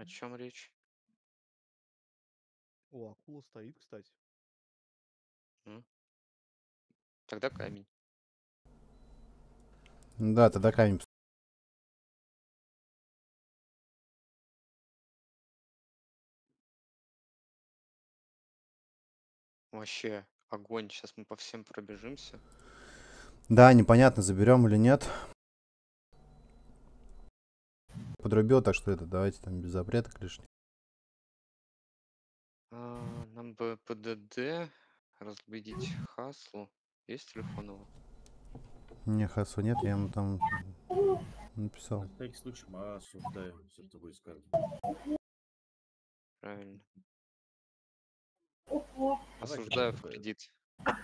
О чем речь? О, акула стоит, кстати. М? Тогда камень. Да, тогда камень. пос- Вообще, огонь. Сейчас мы по всем пробежимся. Да, непонятно, заберем или нет. Подрубил, так что это, давайте там без запреток лишних. А, нам бы ПДД разбудить Хаслу. Есть телефон его? Не, Хасу нет, я ему там написал. На всякий случай мы осуждаем сортовую искать. Правильно. Осуждаю в кредит. Да,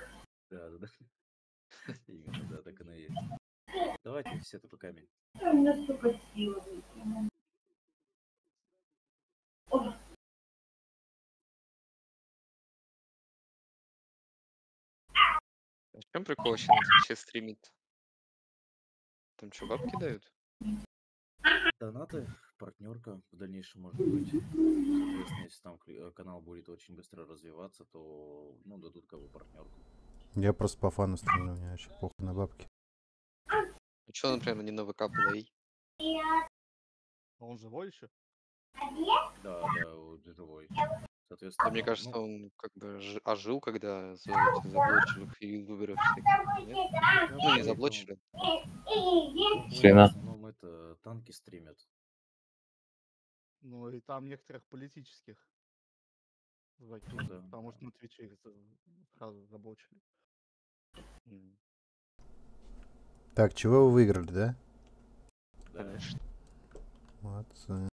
да, да. Именно, да, так оно и есть. Давайте все это по камень. А в чем прикол вообще Твиче стримит? Там что, бабки дают? Донаты, партнерка в дальнейшем может быть. Соответственно, если там э, канал будет очень быстро развиваться, то ну, дадут кого партнерку. Я просто по фану стримлю, у меня вообще похуй на бабки. Ну что, например, не на ВК Play? А он живой еще? Да, да, вот живой. Соответственно, мне ну, кажется, ну, он как бы жи- ожил, когда заблочили я Ну, не заблочили. ну, в Сына. основном это танки стримят. Ну и там некоторых политических да. потому что на Твиче их сразу заблочили. Так, чего вы выиграли, да? Конечно. Молодцы.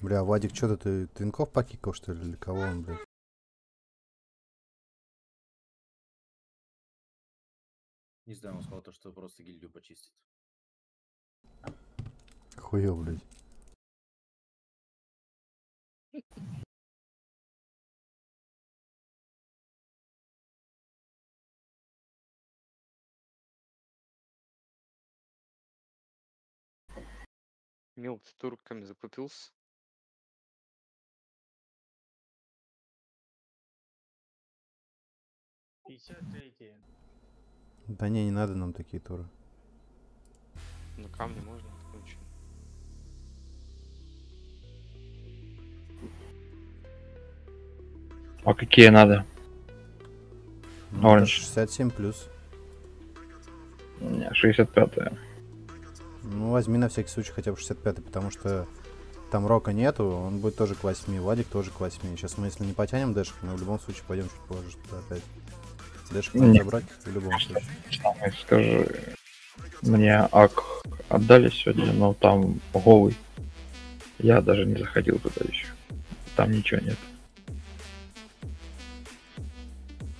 Бля, Вадик, что ты твинков покикал, что ли, или кого он, блядь? Не знаю, он сказал то, что просто гильдию почистит. Хуёв, блядь. Мил, ты турками закупился? Да не, не надо нам такие туры. На камне можно? Короче. А какие надо? Ну, Оранж. 67 плюс. У меня 65-е. Ну, возьми на всякий случай хотя бы 65 потому что там рока нету, он будет тоже к 8, Вадик тоже к 8. Сейчас мы, если не потянем дэшек, мы в любом случае пойдем чуть позже туда опять. Дэшек надо забрать в любом случае. Самый, скажи, мне ак отдали сегодня, но там голый. Я даже не заходил туда еще. Там ничего нет.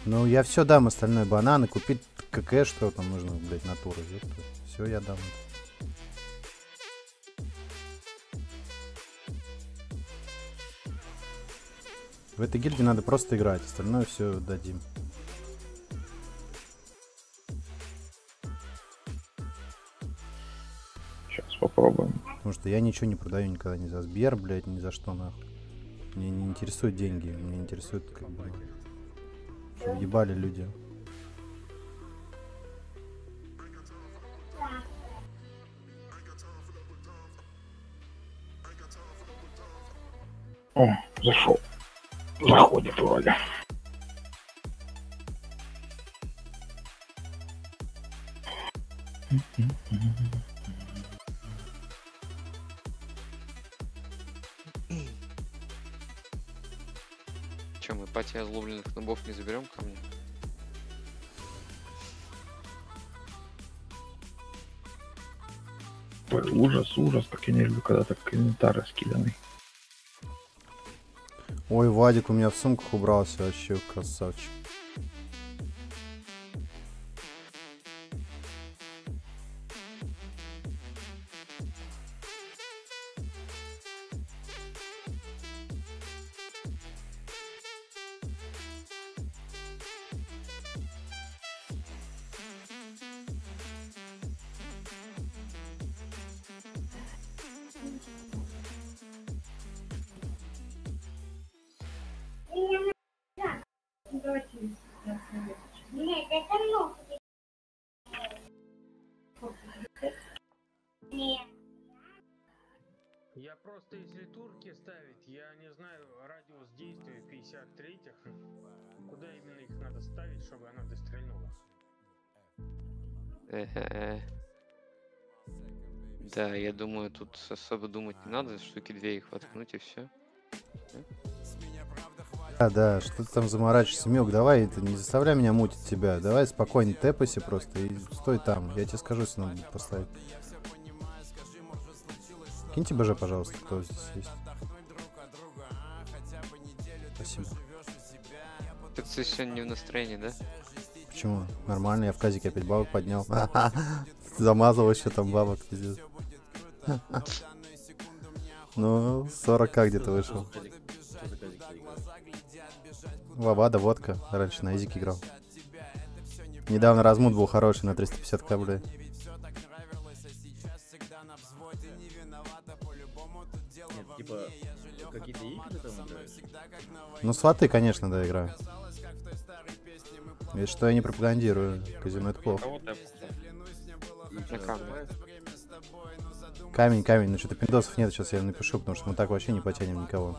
Ну, я все дам, остальное бананы, купить КК, что там нужно, блядь, натуры. Все я дам. В этой гильдии надо просто играть, остальное все дадим. Сейчас попробуем. Потому что я ничего не продаю никогда ни за Сбер, блядь, ни за что нахуй. Мне не интересуют деньги, меня интересует как бы... Чтобы ебали люди. О, зашел. Заходит вроде. Чем мы пати озлобленных нубов не заберем ко мне? Ой, ужас, ужас, как я не люблю, когда так комментарий раскиданный. Ой, Вадик у меня в сумках убрался, вообще красавчик. Я просто, если турки ставить, я не знаю радиус действия 53-х, куда именно их надо ставить, чтобы она дострельнула. Да, я думаю, тут особо думать не надо, штуки две их воткнуть и все. Да, да, что ты там заморачиваешься, Милк, давай, это не заставляй меня мутить тебя. Давай спокойно тэпайся просто и стой там. Я тебе скажу, если надо будет поставить. Киньте БЖ, пожалуйста, кто здесь есть. Спасибо. Ты, сегодня не в настроении, да? Почему? Нормально, я в казике опять бабок поднял. Замазал еще там бабок, пиздец. Ну, 40к где-то вышел. Вавада, водка. Раньше на изик играл. Недавно размут был хороший на 350 к, блядь. Нет, типа, какие-то игры там играешь? Ну, сваты, конечно, да, играю. Если что, я не пропагандирую. Казино это плохо. Камень, камень, ну что-то пиндосов нет, сейчас я напишу, потому что мы так вообще не потянем никого.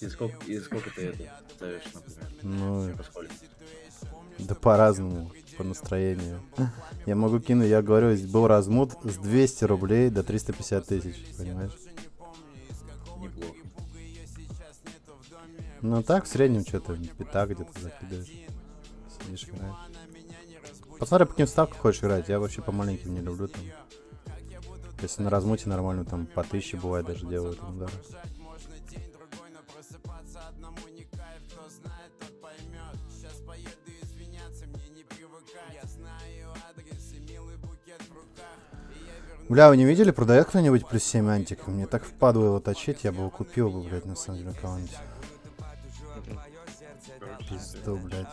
И сколько, и сколько ты это ставишь, например? Ну, Поскольку? да по-разному, по настроению. Я могу кинуть, я говорю, был размут с 200 рублей до 350 тысяч, понимаешь? Неплохо. Ну так, в среднем что-то, пятак где-то закидаешь. Сидишь, играешь. Посмотри, по каким ставкам хочешь играть. Я вообще по маленьким не люблю там. Если на размуте нормально, там по тысяче бывает даже делают удары. Бля, вы не видели, продает кто-нибудь плюс 7 антик? Мне так впадло его точить, я бы его купил бы, блядь, на самом деле, кого-нибудь. Пизду, блядь.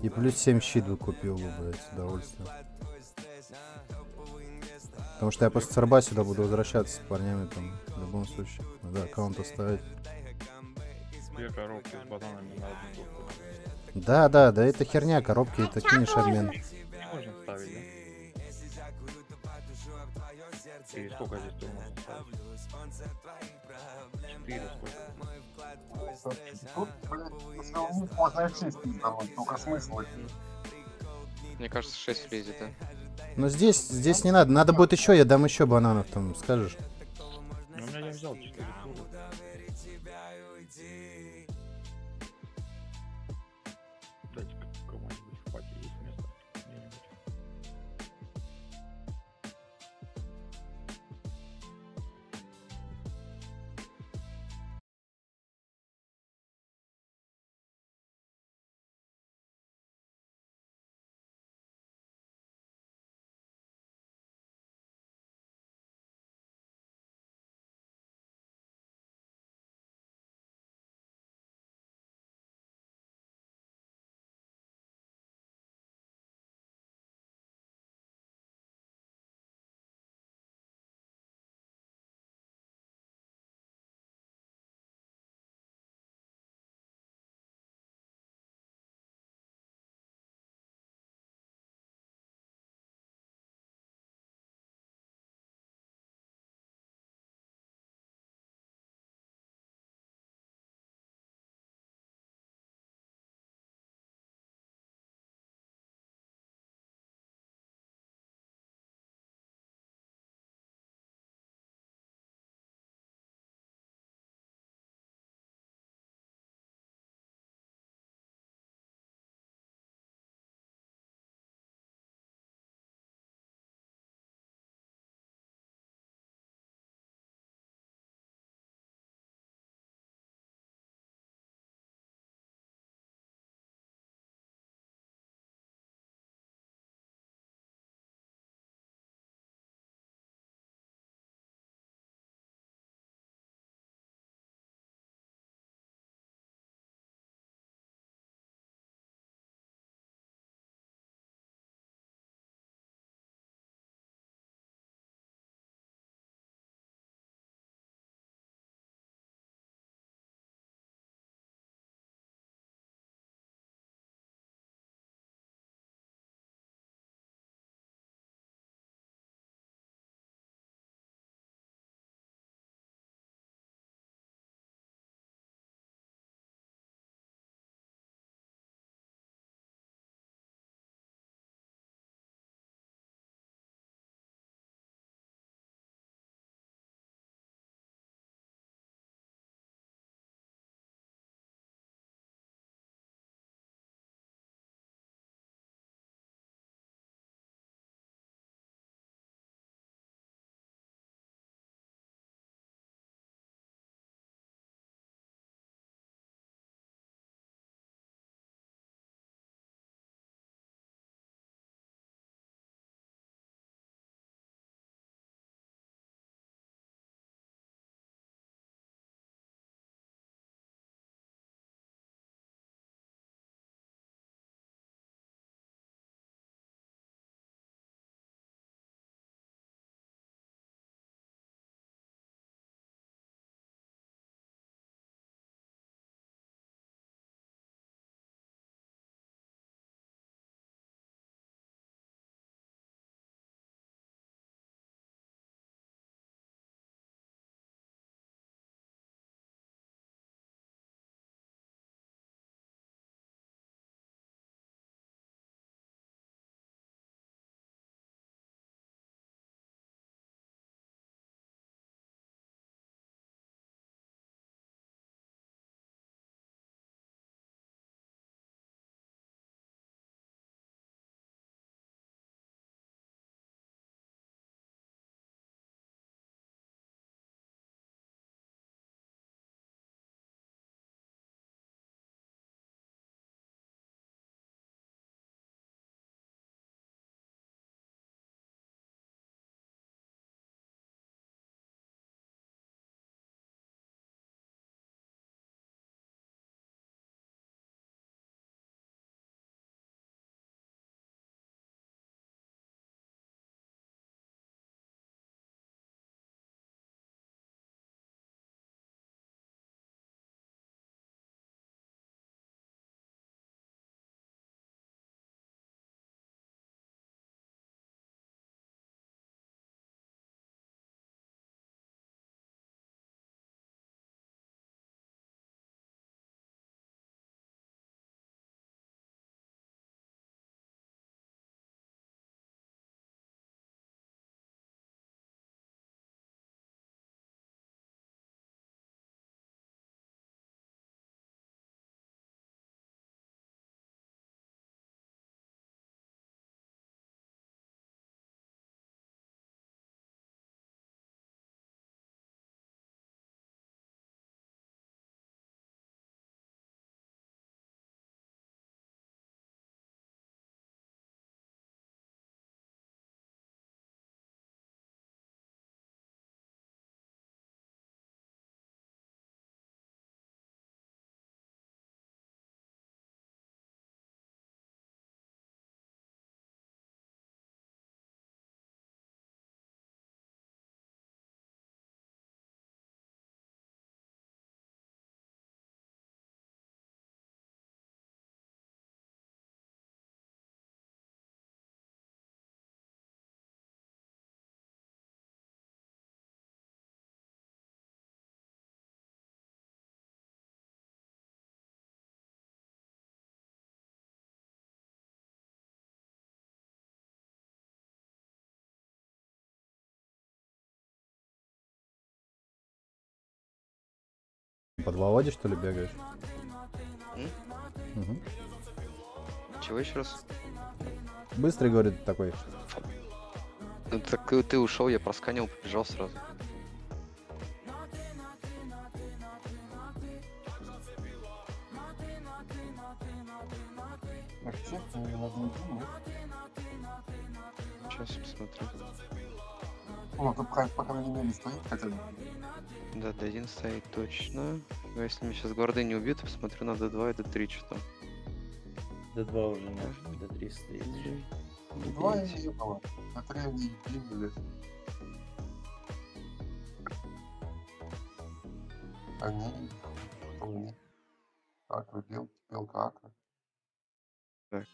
И плюс 7 щит бы купил бы, блядь, с удовольствием. Потому что я после царба сюда буду возвращаться с парнями там, в любом случае. Надо аккаунт оставить. Две коробки с бананами на одну. Да, да, да, это херня, коробки, это кинешь обмен. Не ставить, да? И сколько здесь туман? Четыре сколько? Тут, блядь, можно и шесть издавать, только смысл. Мне кажется, 6 лезет, да. Но здесь, здесь не надо. Надо будет еще, я дам еще бананов там, скажешь. Ну, я взял 4. По два воде, что ли, бегаешь? М? Мгм. Чего еще раз? Быстрый, говорит, такой. Ну, так ты ушел, я просканил, побежал сразу. Сейчас посмотрю. Ну, тут по по крайней мере стоит хотя бы. Да, D1 стоит точно. Но если меня сейчас гварды не убьют, я посмотрю на D2 и D3 что там. D2 уже нет, D3 стоит. Два и не было. На три они и три, блядь. Они, они. Акры, бел, белка акры. Так.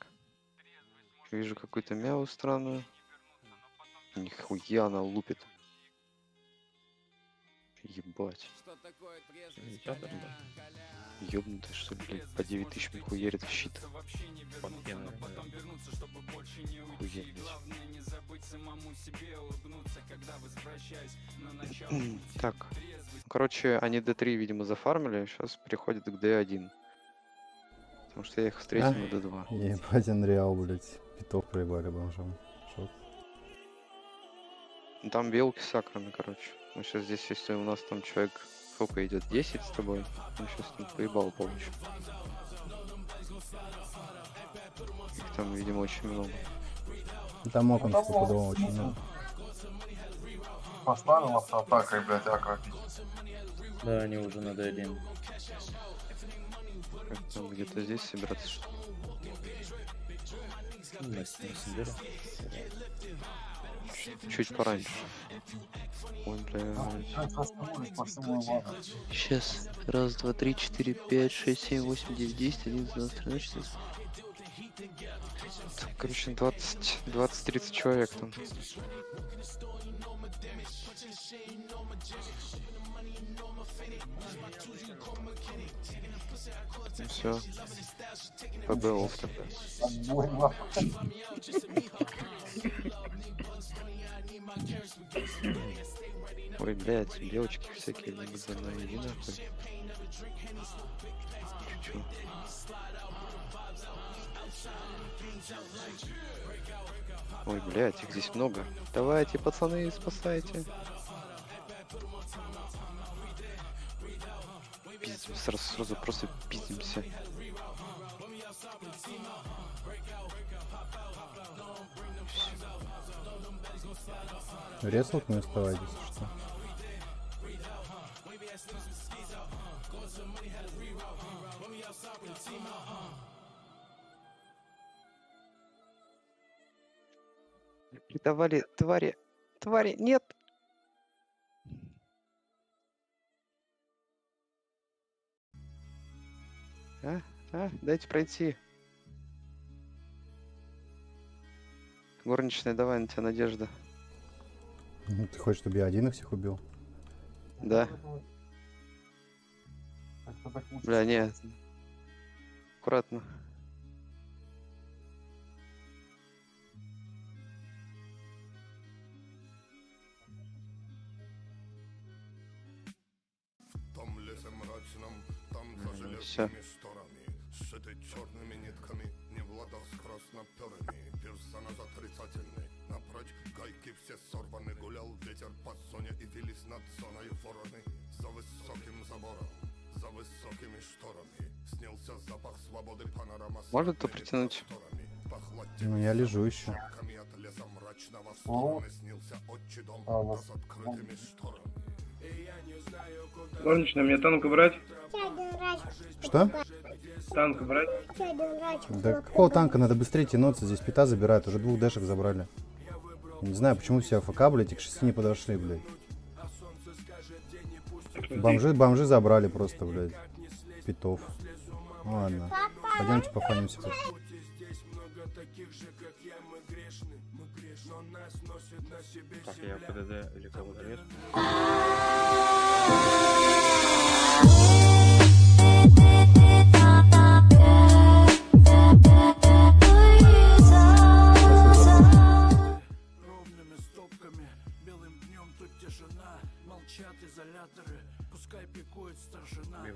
Вижу какую-то мяу странную. Нихуя она лупит. Ебать. Инициатор, да. Ёбнутый что ли, блядь, по 9 тысяч мне хуярит щит. Панкены, да. Хуярит. Так, короче, они D3, видимо, зафармили, сейчас переходят к D1. Потому что я их встретил А? на D2. Ебать, Анреал, блядь. Питов проебали бомжам. Шок. Там белки с акрами, короче. Ну, сейчас здесь, если у нас там человек, сколько идет, 10 с тобой, мы сейчас там поебал получим. Их там, видимо, очень много. Ну, Там окон стопудово могут очень много. Поставил с атакой, блядь, акры. Да, они уже на D1. Как там где-то здесь собираться, что ли? Ну, на Синдере. Чуть пораньше. Ой. Блядь. Сейчас. Раз, два, три, четыре, пять, шесть, семь, восемь, девять, десять, одиннадцать, двенадцать, тринадцать, четырнадцать. Короче, 20, 20-30 человек там. Все. ПБ офф тогда. Ой, блядь, девочки всякие не за мной иди нахуй. Ой, блядь, их здесь много. Давайте, пацаны, спасайте. Пиздим, сразу, сразу просто пиздимся. Ресурс не оставайтесь, что. Давали, твари, твари, нет! А, а, дайте пройти. Горничная, давай, на тебя надежда. Ну, Ты хочешь, чтобы я один их всех убил? Да. Бля, нет. Аккуратно. том лесе мрачном, там за всё. железными все сорваны, гулял ветер по зоне и вились над зоной вороны, за высоким забором, за высокими шторами, снился запах свободы, панорама кто модными притянуть? Ну, я лежу еще. Шапками от леса мрачного в О. стороны снился отчий дом, А, да с открытыми шторами. Горничная, мне танк брать? Что? Танк брать? Да какого танка? Надо быстрее тянуться. Здесь пита забирают. Уже двух дэшек забрали. Не знаю, почему все АФК, блядь, и к шести не подошли, блядь. Бомжи, бомжи забрали просто, блядь. Питов. Ну ладно. Пойдемте пофанимся. Так, я ПДД или кого-то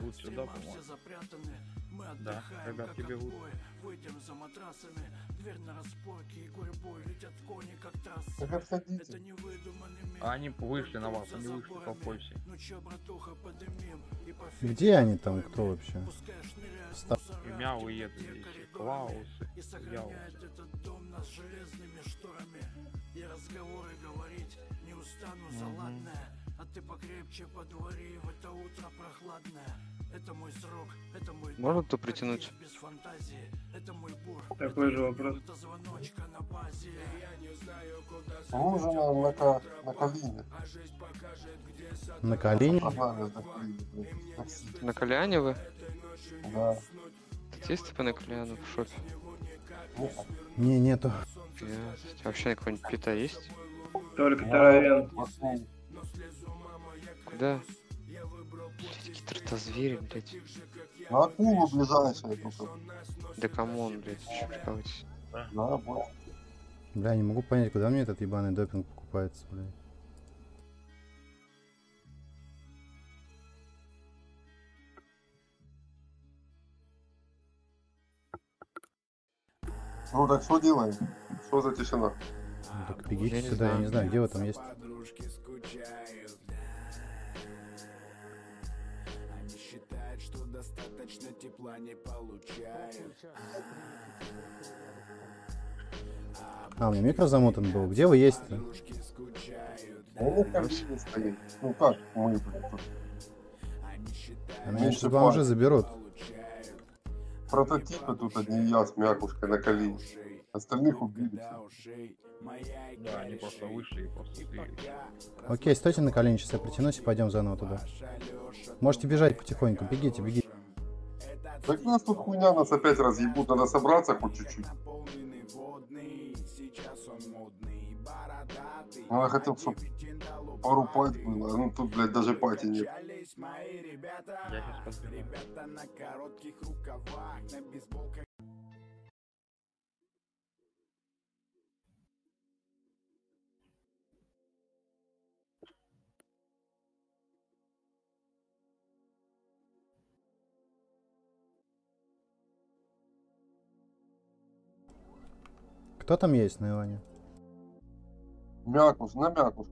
бегут сюда, по-моему. все запрятаны, мы Да, отдыхаем, ребятки как бегут. отбой. Выйдем за матрасами, дверь на распорке и гурьбой летят кони, как отходите. Это не выдуманный мир. А они вышли на вас, За они вышли все. Ну чё, братуха, подымим и по Где они там, кто вообще? Пускай шныряют Ста- мусора, Мяу едут те здесь. Клаусы, И сохраняет Яусы. этот дом нас железными шторами И разговоры говорить не устану заладное А ты покрепче подвори в это утро прохладное Это мой срок, это мой Можно то притянуть? без фантазии Это мой бур, Такой же вопрос. Это звоночка на базе Положено Ну, на, ка- на колени. На колени? Погнали до колени, такси. На Коляне вы? Да. Тут есть типа на Коляну в шопе? Не, нету. Есть. А Вообще какой-нибудь пита есть? Только Таравен. Куда? Блядь, какие тортозвери, блядь. На акулу ближайшая только. Да камон, блядь, чё прикалываетесь? Да, больше. Бля, не могу понять, куда мне этот ебаный допинг покупается, бля. Ну так что делаем? Что за тишина? Ну, так бегите Я не сюда, я не знаю, где вы там есть. Достаточно тепла не получают А, у меня микро замотан был. Где вы есть-то? Здесь стоим. Ну как мы, блядь, тут Они сейчас бомжи пар. заберут. прототипы тут одни я с мякушкой на колени. Остальных убили. Да, они просто вышли и просто. Окей, стойте на колени, сейчас я притянусь и пойдем заново туда. Можете бежать потихоньку, бегите, бегите. Так нас тут хуйня, нас опять разъебут, надо собраться хоть чуть-чуть. Ну, я хотел, чтоб пару пать было, ну тут, блядь, даже пати нет. Я сейчас подберу. Кто там есть на Иване? Мякуш, на мякуш.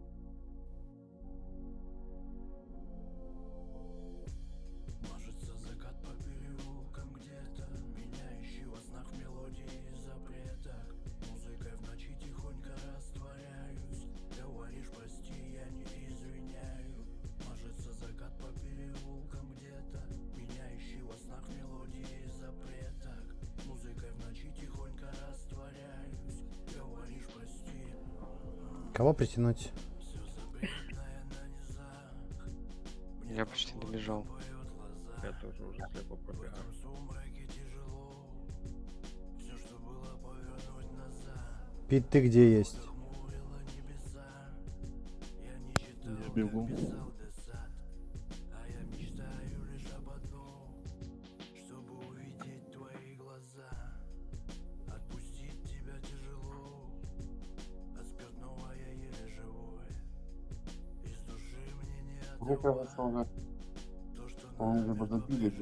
Притянуть? все запретное на низах Я почти добежал. Я тоже уже слепо пробегаю. Пит, ты где есть? Хмурило небеса Я не читал, Я бегу.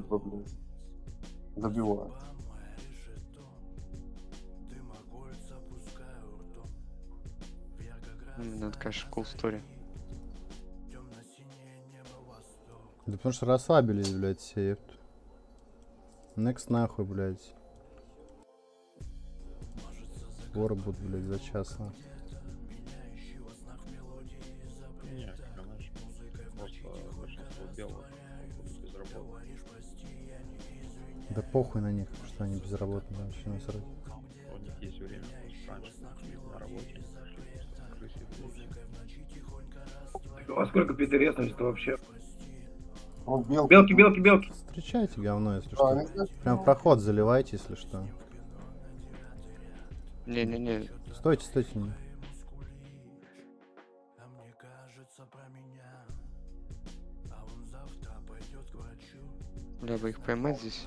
Забили, либо, блядь, забивают. Ну, это, конечно, cool story. Да потому что расслабились, блядь, все. ёпт. Next нахуй, блядь. Скоро будут, блядь, за час нахуй. Похуй на них, что они безработные, вообще насрать. У них есть время раньше на работе, вас сколько пидоресов вообще? Он белки. Белки, белки, белки. Встречайте говно, если А, что. Прям в проход заливайте, если что. Не-не-не, Стойте, стойте. не- А А бля, бы их поймать здесь.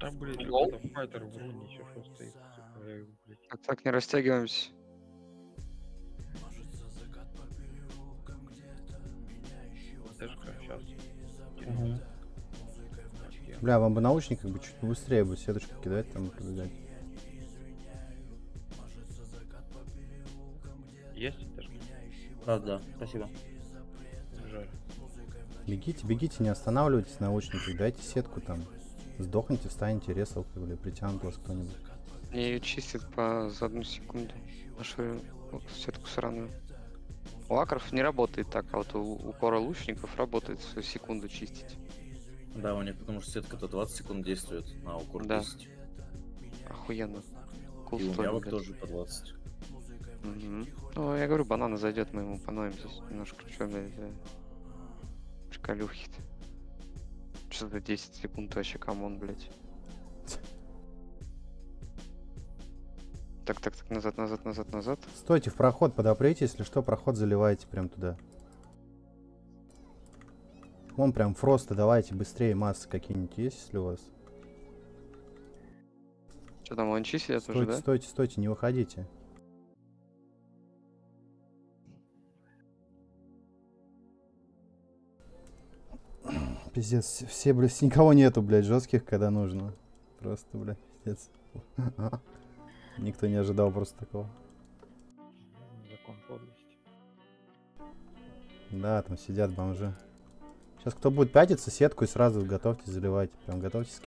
Да, блядь, какой-то файтер в руне еще что стоит. Так, так, не растягиваемся. Сейчас. Бля, вам бы наушник как бы чуть быстрее бы сеточку кидать там и пробегать. Есть? Да, да, спасибо. Жаль. Бегите, бегите, не останавливайтесь наушники, дайте сетку там. Сдохните, встанете, ресалкой, бля, притянут вас кто-нибудь. Мне ее чистит по за одну секунду. Нашу сетку сраную. У акров не работает так, а вот у, у кора лучников работает секунду чистить. Да, у них потому что сетка-то 20 секунд действует, а у Кур Да. 10. Охуенно. И Cool у story, Мявок блядь. тоже по 20. Мгм. Ну, я говорю, банана зайдет, мы ему поноем здесь немножко. Что, блядь, за приколюхи-то? Что за 10 секунд вообще, камон, блядь. Так, так, так, назад, назад, назад, назад. Стойте в проход, подоприте, если что, проход заливаете прям туда. Вон прям фросты давайте быстрее, массы какие-нибудь есть, если у вас? Что там, ланчи сидят уже, Стойте, да? стойте, стойте, не выходите. Пиздец, все- блядь, никого нету, блядь, жестких, когда нужно. Просто, блядь, пиздец. Никто не ожидал просто такого. Закон подлости. Да, там сидят бомжи. Сейчас кто будет пятиться, сетку и сразу готовьте заливать. Прям готовьтесь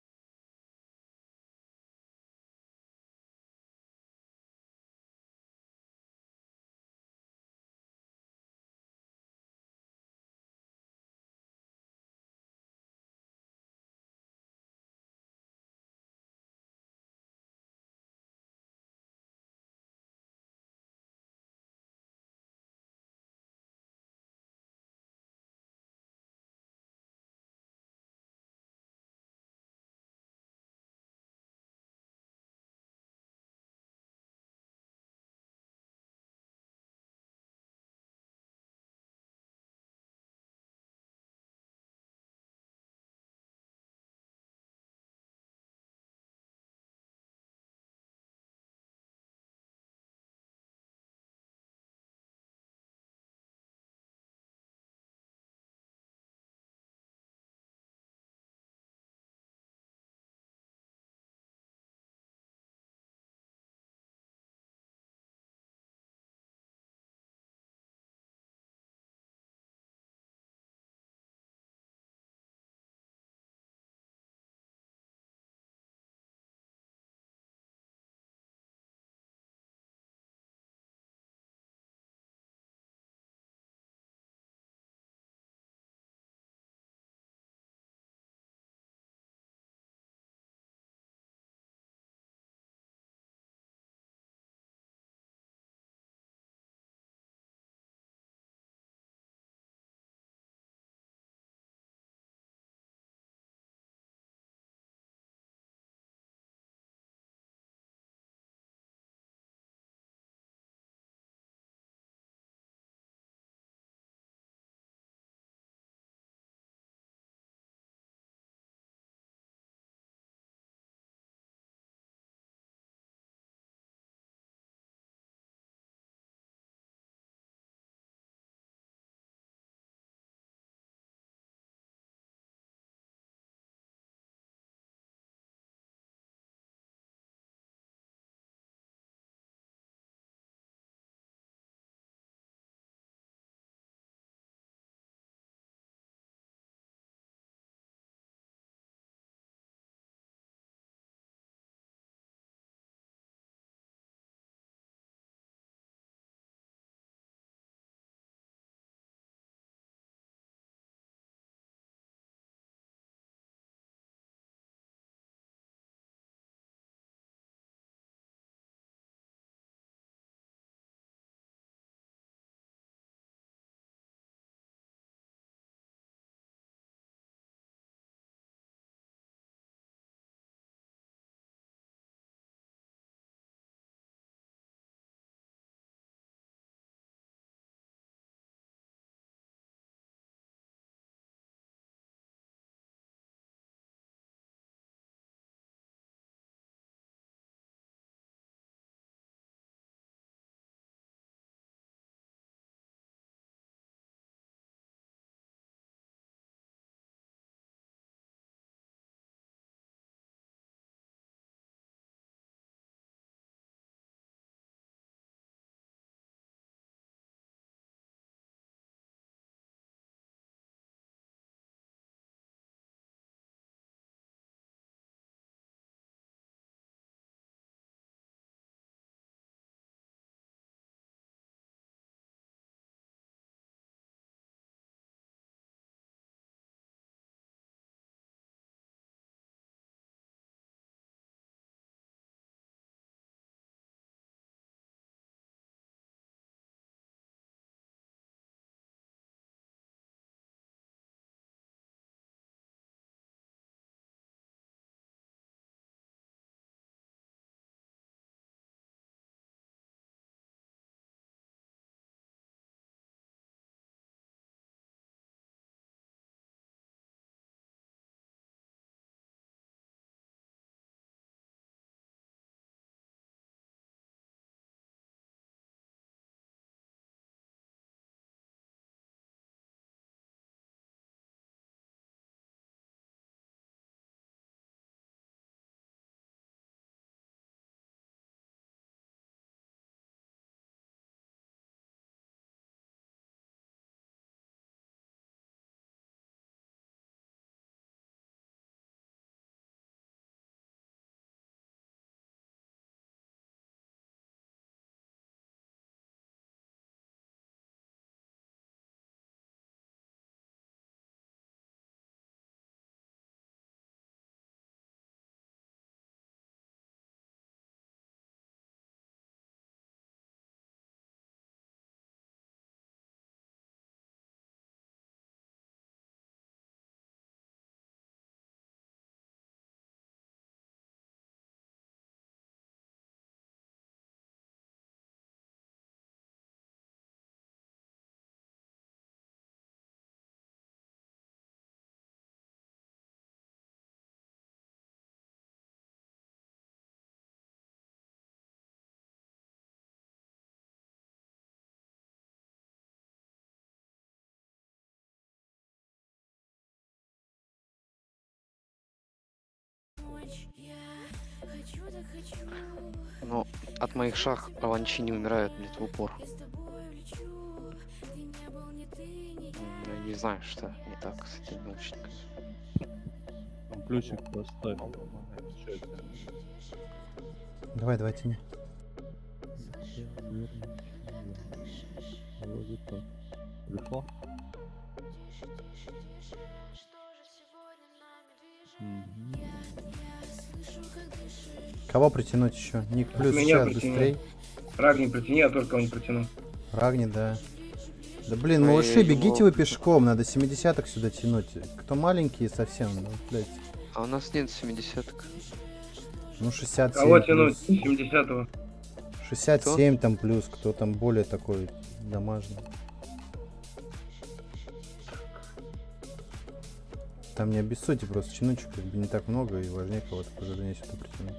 Ну, от моих шаг Аванчи не умирает, блядь, в упор. М, Я не знаю, что не так с этими наушниками. Там плюсик поставь. Давай, давай, тяни. Вроде так. Пришло? Мгм. Кого притянуть еще? Ник плюс Меня сейчас притяни. быстрей. Рагни протяни, я только его не протяну. Рагни, да. Да блин, А малыши, его- бегите вы пешком, надо 70-ок сюда тянуть. Кто маленькие совсем, ну, блядь. А у нас нет 70-ок. Ну, 67 Кого тянуть? плюс. 70-го. 67 там плюс, кто там более такой домашний. Там не обессудьте, просто чинучек как бы не так много и важнее кого-то по желанию сюда притянуть.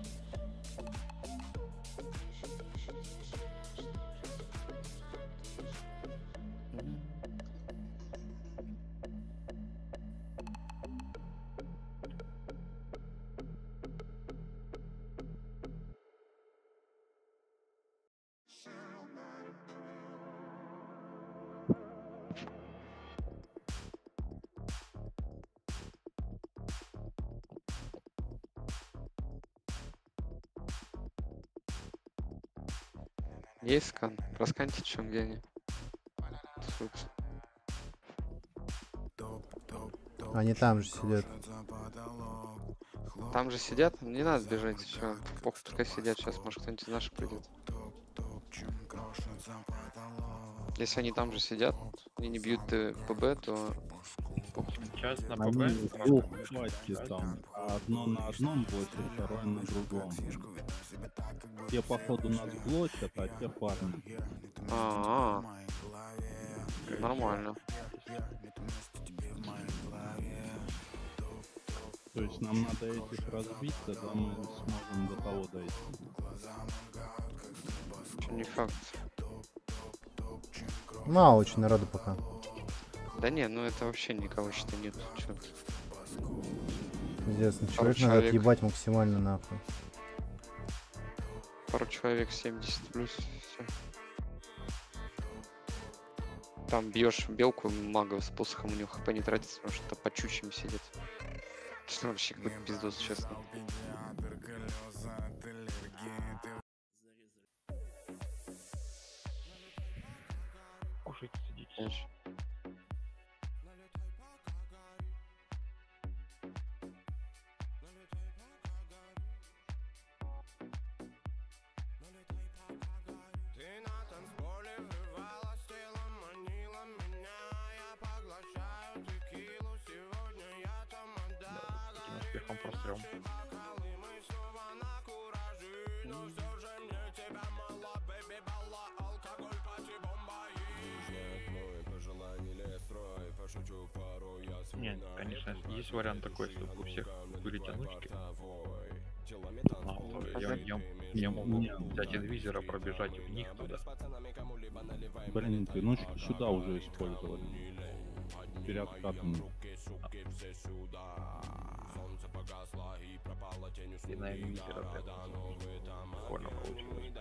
Есть скан? Просканьте, чем где они. Тусуются. Они там же сидят. Там же сидят, не надо бежать, все. Похуй, пускай сидят, сейчас, может кто-нибудь из наших придет. Если они там же сидят и не бьют э, ПБ, то. Сейчас на Они ПБ. двух там. а Одно на одном блоке, второе на другом. Те, походу, нас блочат, а те парни. А, нормально. То есть нам надо этих разбить, тогда мы сможем до того дойти. Не факт. Мало очень народу пока. Да не, ну это вообще никого считай нет. Чё? Пиздец, ну Пару человек надо человек. отъебать максимально нахуй. Пару человек 70 плюс. всё. Там бьешь белку мага с посохом, у него хп не тратится, потому что по чучам сидит. Что вообще какой-то пиздос, честно. Кушайте, сидите. Пару, я Нет, конечно, есть вариант такой, чтобы у всех были тянучки. А, то я, я, я могу взять инвизора, пробежать в них туда. Блин, клиночки сюда уже использовали. Переоткатаны. И на инвизора прям прикольно получилось.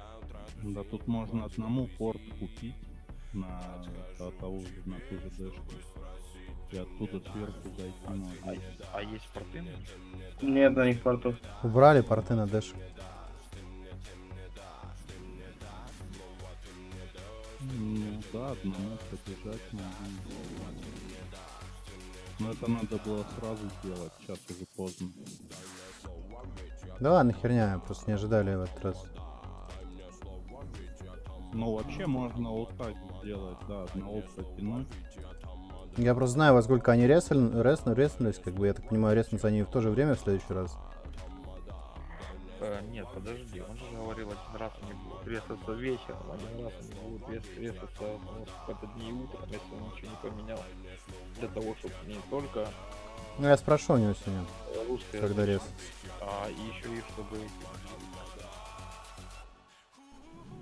Да тут можно одному порт купить на то- того же, на ту же дэшку. И оттуда сверху зайти можно. А есть порты? Нет, на них портов. Убрали порты на дэш. Ну да, одному побежать можно. Но это надо было сразу сделать, сейчас уже поздно. Да ладно, херня, просто не ожидали в этот раз. Ну вообще можно вот так сделать, да, одного протянуть. Я просто знаю, во сколько они реснули, ресну, реснулись, как бы, я так понимаю, резнутся они в то же время в следующий раз. Э, нет, подожди, он же говорил, один раз они будут резаться вечером, один раз они будут рез- резаться, может, в это дни утром, если он ничего не поменял. Для того, чтобы не только Ну, я спрошу у него сегодня, русская когда рез. а еще и чтобы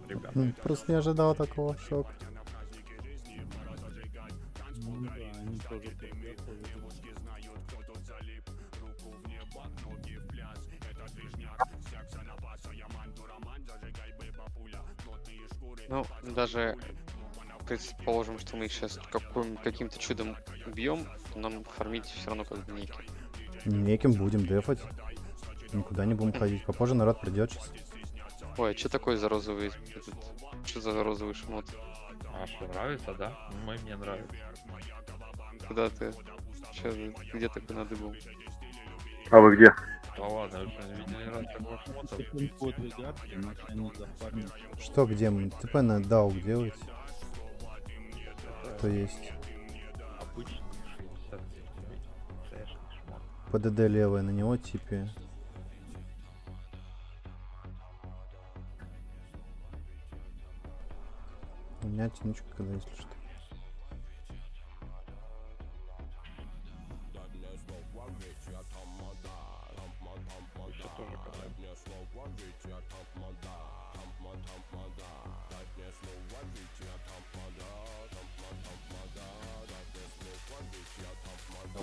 ребята. М, Просто не ожидал такого, шок. Ну да, они тоже подъехали. Ну, даже предположим, что мы их сейчас каким-то чудом убьем, нам фармить все равно как бы неким. Неким будем дефать. Никуда не будем ходить. Попозже народ придет сейчас. Ой, а что такое за розовый этот? Что за розовый шмот? А что, нравится, да? Мой мне нравится. Куда ты? Че, где такой надыбал? А вы где? Да ладно, вы что, не видели раз такого шмота? Что, где мы? ТП на дау делать? Кто есть? Обычный 69 сэшный шмот. ПДД левая, на него типе. У меня тянучка когда, если что.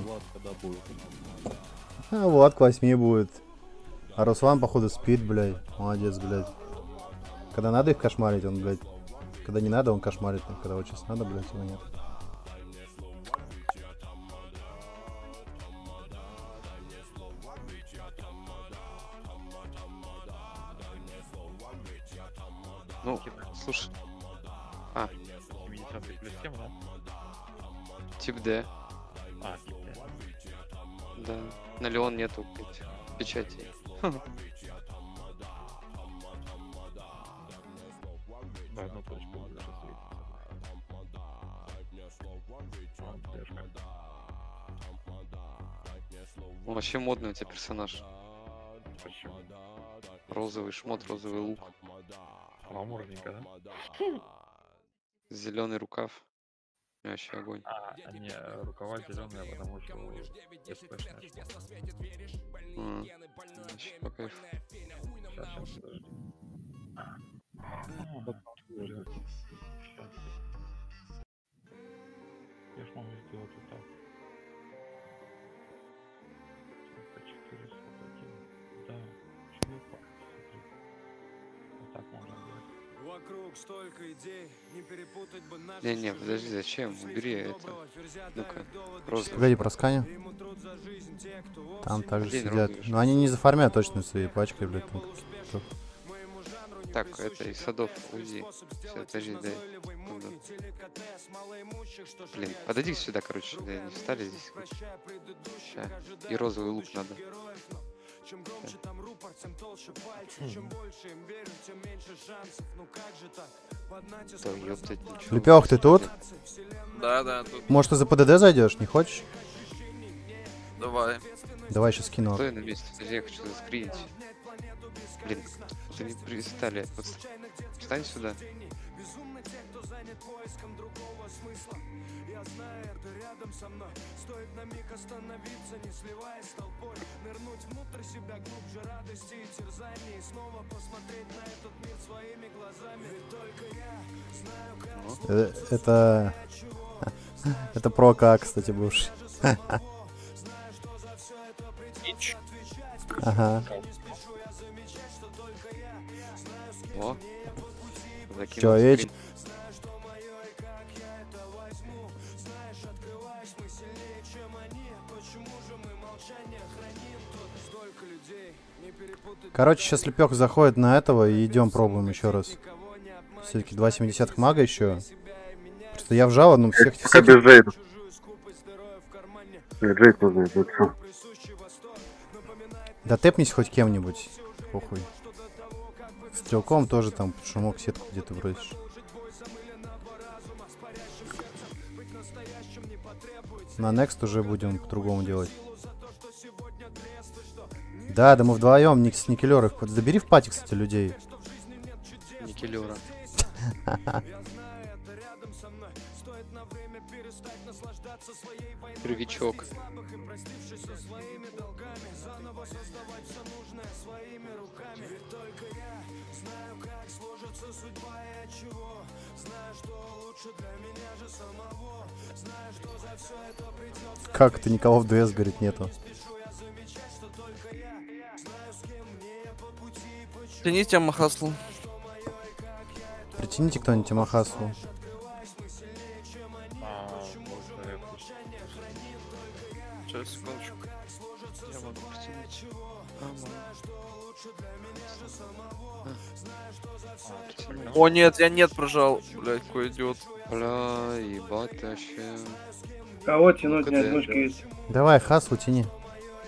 Влад когда будет? А, Влад к 8 будет. А Руслан, походу, спит, блядь. Молодец, блядь. Когда надо их кошмарить, он, блядь. Когда не надо, он кошмарит. А Когда вот сейчас надо, блядь, его нет. Ну, слушай. А, 70 плюс 7, да? тип Д. Да. На Леон нету одну точку светится. Он вообще модный у тебя персонаж. Почему? Розовый шмот, розовый лук, Гламурненько, да? зеленый рукав. Вообще огонь. А, а не, рукава зеленые, потому что СПшная вообще по кайфу. Сейчас, сейчас, подожди. Блядь. Щас. Я ж могу Вокруг столько идей, не перепутать бы наши Не-не, подожди, зачем? Убери это. Ну-ка, розовый. Погоди, просканю. Там также День сидят. розовый Но они не зафармят точно своей пачкой, блядь. там каких-то. Так, это из садов уйди. Всё, подожди, дай. Надо. Блин, подойди сюда, короче, да, они встали здесь. Ща. И розовый лук надо. Чем громче там рупор, тем толще пальцы Чем больше им верю, тем меньше шансов Ну как же так? Лепёх, ты тут? Да, да, тут. Может, ты за ПДД зайдешь? Не хочешь? Давай. Давай сейчас кину. Стой на месте, я хочу заскринить. Блин, ты не пристали. Вот Встань сюда. Рядом со мной Стоит на миг остановиться, не сливаясь с толпой Нырнуть внутрь себя глубже радости и терзаний И снова посмотреть на этот мир своими глазами Ведь только я знаю, как Э, Это... Это про как, кстати, бывший. Ага. О. Чё, Эч? Короче, сейчас Лепёх заходит на этого и идем пробуем еще раз. Все-таки 2,7 мага еще. Просто я вжал, ну всех... Пока всех... без Джейда. Джейд нужно, это всё. Да тэпнись хоть кем-нибудь. Похуй. Стрелком тоже там под шумок сетку где-то бросишь. На next уже будем по-другому делать. Да, да мы вдвоем, ник с никелеров. Забери в пати, кстати, людей. Никелера. Первичок. Как это никого в ДС, говорит, нету. Тяните тема хасл. Притяните кто-нибудь Тимахасу. А, Сейчас, секундочку. Я могу притянуть. О нет, я нет прожал. Блять, какой идиот. Бля, ебать вообще. Кого тянуть, однушка да. есть. Давай, Хасу тяни.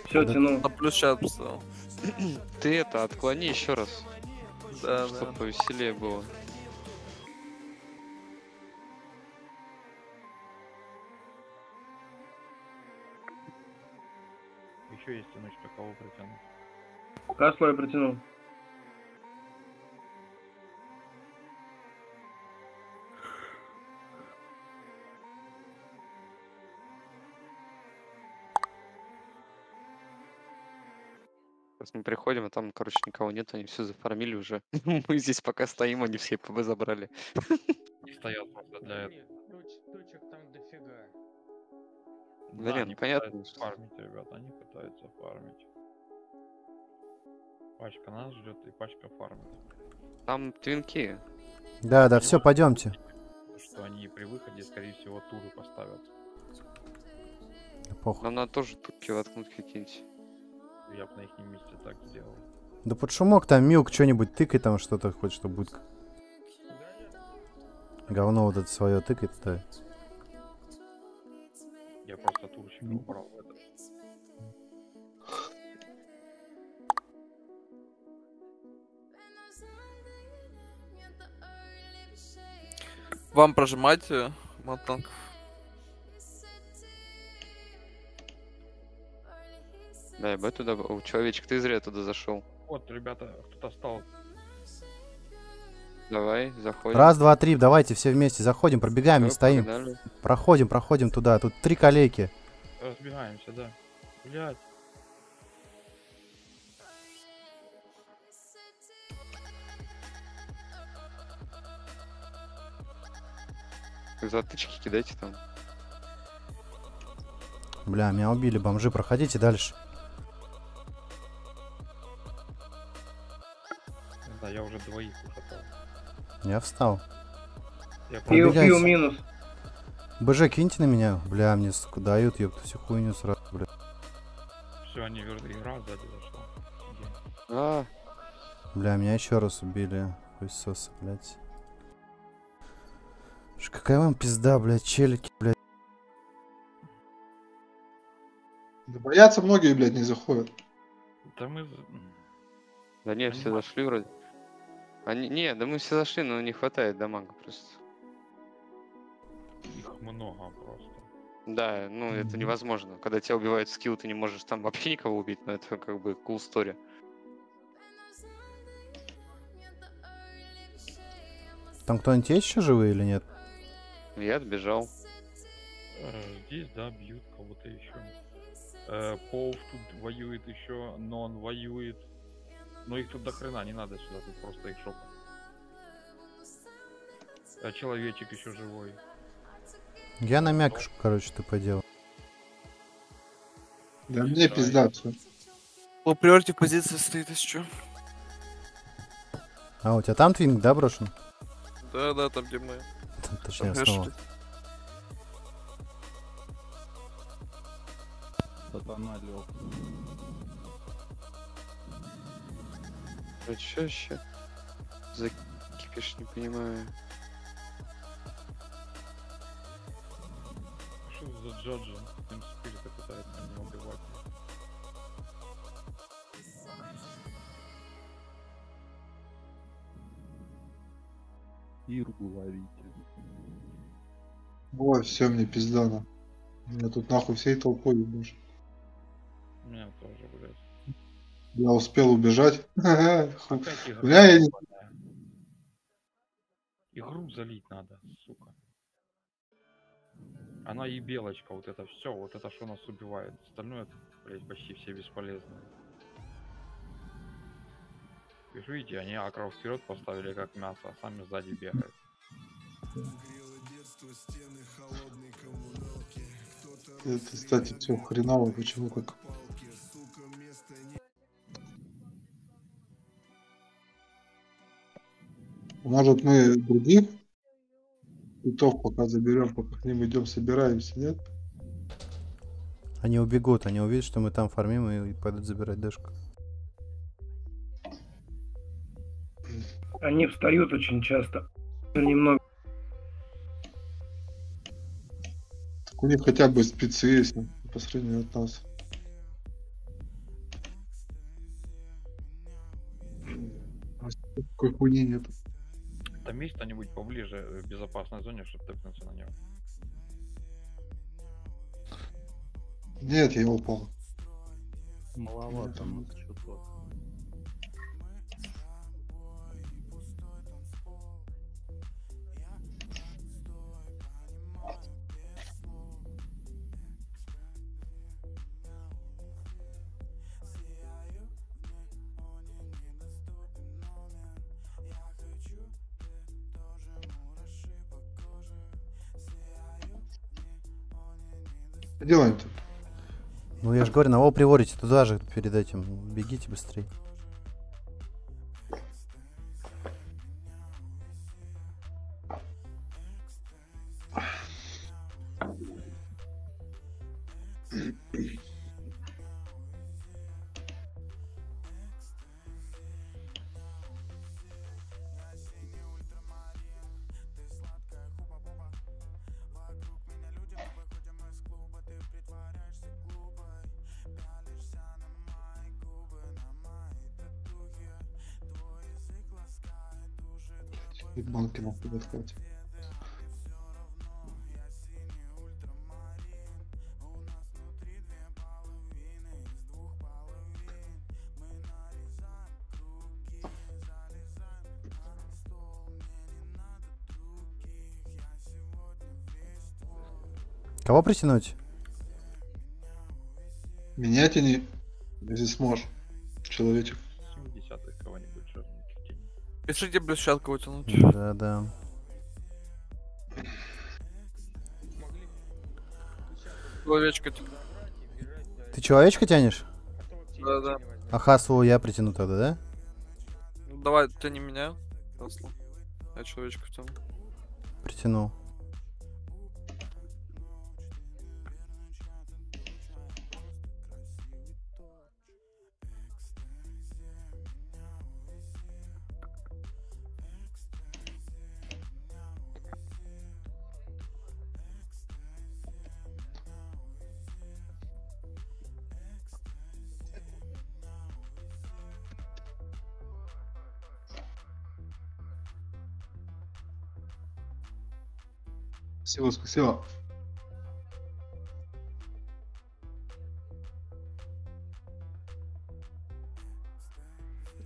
Все, тяну. На плюс чат поставил. Ты это, отклони еще раз. Да, Чтоб да. повеселее было. Еще есть тянучка, кого притянуть. Касло я протянул. Сейчас мы приходим, а там, короче, никого нет, они все зафармили уже. Мы здесь пока стоим, они все ПБ забрали. И стоят просто для этого. Нет, точ- точек там дофига. Да нет, они понятно, пытаются что- фармить, ребята, они пытаются фармить. Пачка нас ждет и пачка фармит. Там твинки. Да, да, все, пойдемте. Что они при выходе, скорее всего, туры поставят. Похуй. Нам надо тоже тупки воткнуть какие-нибудь. Я бы на их месте так сделал. Да под шумок там Милк что-нибудь тыкай там что-то хоть, что будет. Говно вот это свое тыкает, да. Я просто турчика убрал в этот. Вам прожимать э, мотанков. Да, я бы туда... О, человечек, ты зря туда зашел. Вот, ребята, кто-то стал. Давай, заходим. Раз, два, три, давайте все вместе заходим, пробегаем, не Всё, стоим. погнали. Проходим, проходим туда. Тут три колейки. Разбегаемся, да. Блять. Затычки кидайте там. Бля, меня убили бомжи, проходите дальше. Да, я уже двоих ушатал. Я встал. Я пиу, минус. БЖ, киньте на меня. Бля, мне дают, ёпта, всю хуйню сразу, бля. Все, они верно, игра сзади зашла. А, Бля, меня еще раз убили. Хуесосы, блядь. Ж какая вам пизда, блядь, челики, блядь. Да боятся многие, блядь, не заходят. Да мы... да не, все зашли вроде. Они, не, да мы все зашли, но не хватает дамага просто. Их много просто. Да, ну это невозможно. Когда тебя убивают скилл, ты не можешь там вообще никого убить, но это как бы cool story. Там кто-нибудь есть еще живые или нет? Я отбежал. Э, Здесь, да, бьют кого-то еще. Э, Пов тут воюет еще, Нон воюет. Но их тут до хрена не надо сюда, тут просто их шока. Э, Человечек еще живой. Я на мякушку, короче, ты поделал. Да мне пизда все. По приорити позиция стоит, если что. А, у тебя там твинг, да, брошен? Да, да, там где мы. Точнее, Там снова. Сатана лег. А чё вообще? За кипиш не понимаю. Что за джаджи? Им спирита пытается меня убивать. Иргу ловите. Ой, все, мне пизда, на. Меня тут нахуй всей толпой ебашь. Я успел убежать. Бля, я не... Игру залить надо, сука. Она и белочка, вот это все, вот это что нас убивает. Остальное, блядь, почти все бесполезные. Же видите, они акров вперед поставили как мясо, а сами сзади бегают. Это, кстати, все хреново, почему как... Может, мы других китов пока заберем, пока к ним идем, собираемся, нет? Они убегут, они увидят, что мы там фармим и пойдут забирать дэшку. Они встают очень часто. Немного. Так у них хотя бы спецы есть по сравнению от нас. А Какой хуйни нет. Там есть кто-нибудь поближе э, в безопасной зоне, чтобы тэпнуться на него? Нет, я упал. Маловато, ну делаем-то? Ну я же говорю, на вол приворите туда же перед этим. Бегите быстрее. Открыть. Кого притянуть? Менять они, если сможешь, человечек. 70-х кого-нибудь. Пишите брусчатку вытянуть. Да, да. Человечка. типа. Ты человечка тянешь? Да, да. А Хасву я притяну тогда, да? Ну, давай, тяни меня. Хасло. Я человечка втяну. Притянул. Спасибо, спасибо.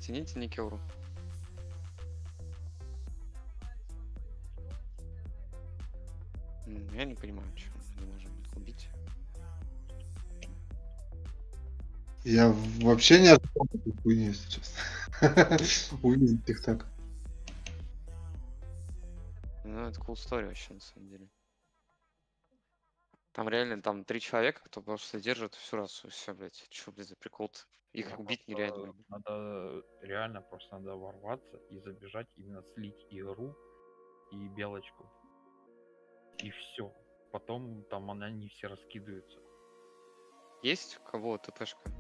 Тяните Никеуру. М, Я не понимаю, что не можем убить. Я вообще не ожидал такой хуйни, если честно. Увидеть их так. Ну, это cool story вообще, на самом деле. Там реально, там три человека, кто просто держит всю расу. Все, блядь, что, блядь, за прикол-то? Их Да, убить просто нереально. Надо реально просто надо ворваться и забежать, именно слить игру и белочку. И все. Потом там она не все раскидываются. Есть кого ТПшка?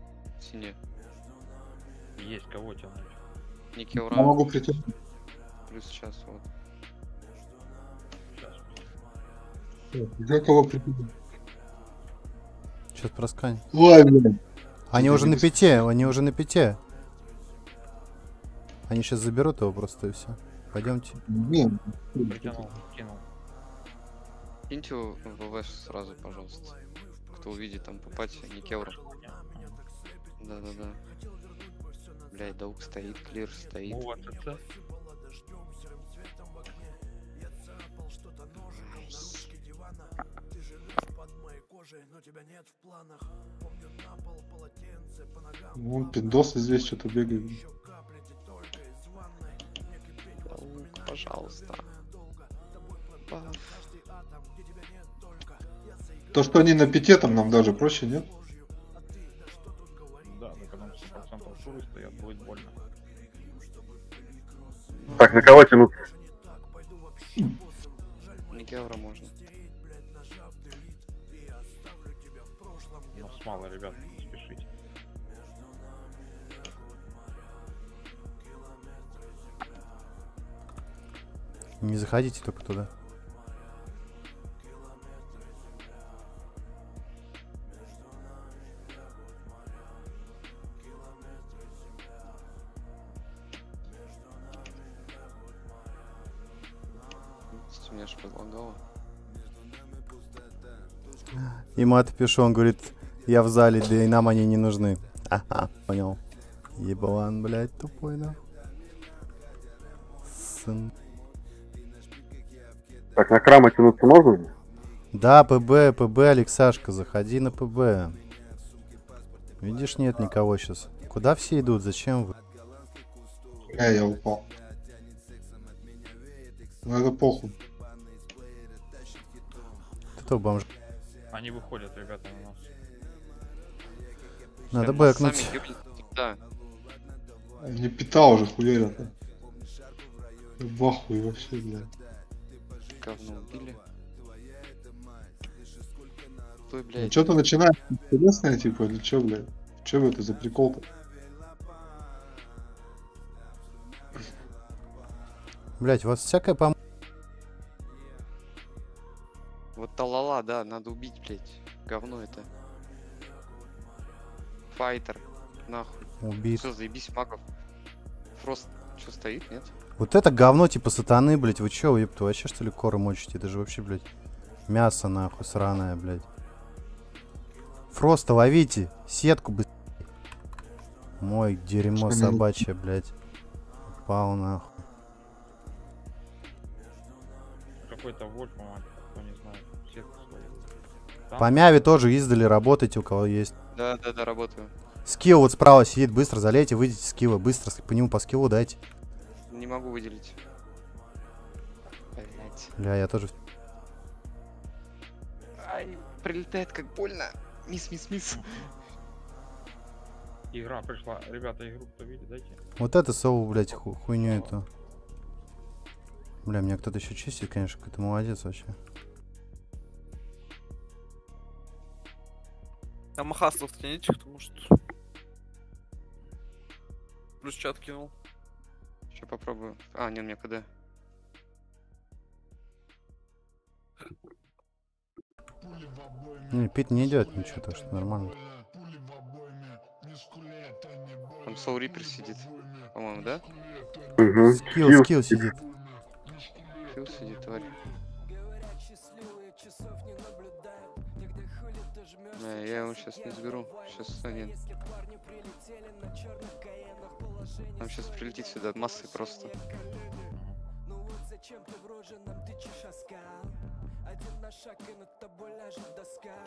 Синяя. Есть кого тянуть. Никеура. Я могу прийти. Плюс сейчас, вот. Для кого прийти? Сейчас проскань. Ой, блин. Они уже не на пяте, они уже на пяте. Они сейчас заберут его просто и все. Пойдемте. Блин. Кинул. Киньте в ВВ сразу, пожалуйста. Кто увидит там попать, Никеура. Да-да-да. Блядь, Даук стоит, Клир стоит. Ну, АЦЦ. Вон пиндосы здесь что-то бегают. Даук, пожалуйста. Баф. То, что они на пяте, там нам даже проще, нет? Да, так когда 100% шуры стоят, будет больно. Так, на кого тянуть? Мегеора можно. Не заходите только туда. Мне же предлагала. Ему отпишу, он говорит, я в зале, да и нам они не нужны. Ага, понял. Еблан, блядь, тупой, да. Сын. Так, на крама тянуться можно? Да, ПБ, ПБ, Алексашка, заходи на ПБ. Видишь, нет никого сейчас. Куда все идут? Зачем вы? Бля, я упал. Ну это похуй. Кто бомж? Они выходят, ребята, на нас. Надо бэкнуть. Да. Не питал уже хуярят. В ахуе вообще, бля. Говно убили. Стой, Ну блядь. что-то начинает интересное, типа, или что, блядь? Что это за прикол-то? Блять, у вас всякое пом... Вот талала, да, надо убить, блядь. Говно это. Файтер. Нахуй. Убит. Все, заебись магов. Фрост что стоит, нет? Вот это говно типа сатаны, блять. Вы чё, ёпта, вообще что ли коры мочите? Это же вообще, блядь, мясо нахуй сраное, блядь. Просто ловите сетку бы. Мой дерьмо Что, собачье, блядь. Пал нахуй. Какой-то вольф, по-моему, кто не знает, сетку свою. Там По мяве тоже издали, работайте, у кого есть. Да, да, да, работаю. Скилл вот справа сидит, быстро залейте, выйдите скилла, быстро по нему по скиллу дайте. Не могу выделить. Блять. Бля, я тоже... Ай, прилетает как больно. Мисс, мисс, мисс. Игра пришла. Ребята, игру кто видит, дайте. Вот это сову, блядь, ху- хуйню эту. Бля, меня кто-то еще чистит, конечно, какой-то молодец вообще. А Махаслов тяните, потому что... Плюс чат кинул. Сейчас попробую. А, не, у меня КД. Не, пить не идет ничего, так что нормально. Там Soul Reaper сидит. По-моему, да? Угу. Скилл, скилл сидит. Фил сидит, тварь. Не, я его сейчас не сберу. Сейчас один. Там сейчас прилетит сюда массы просто.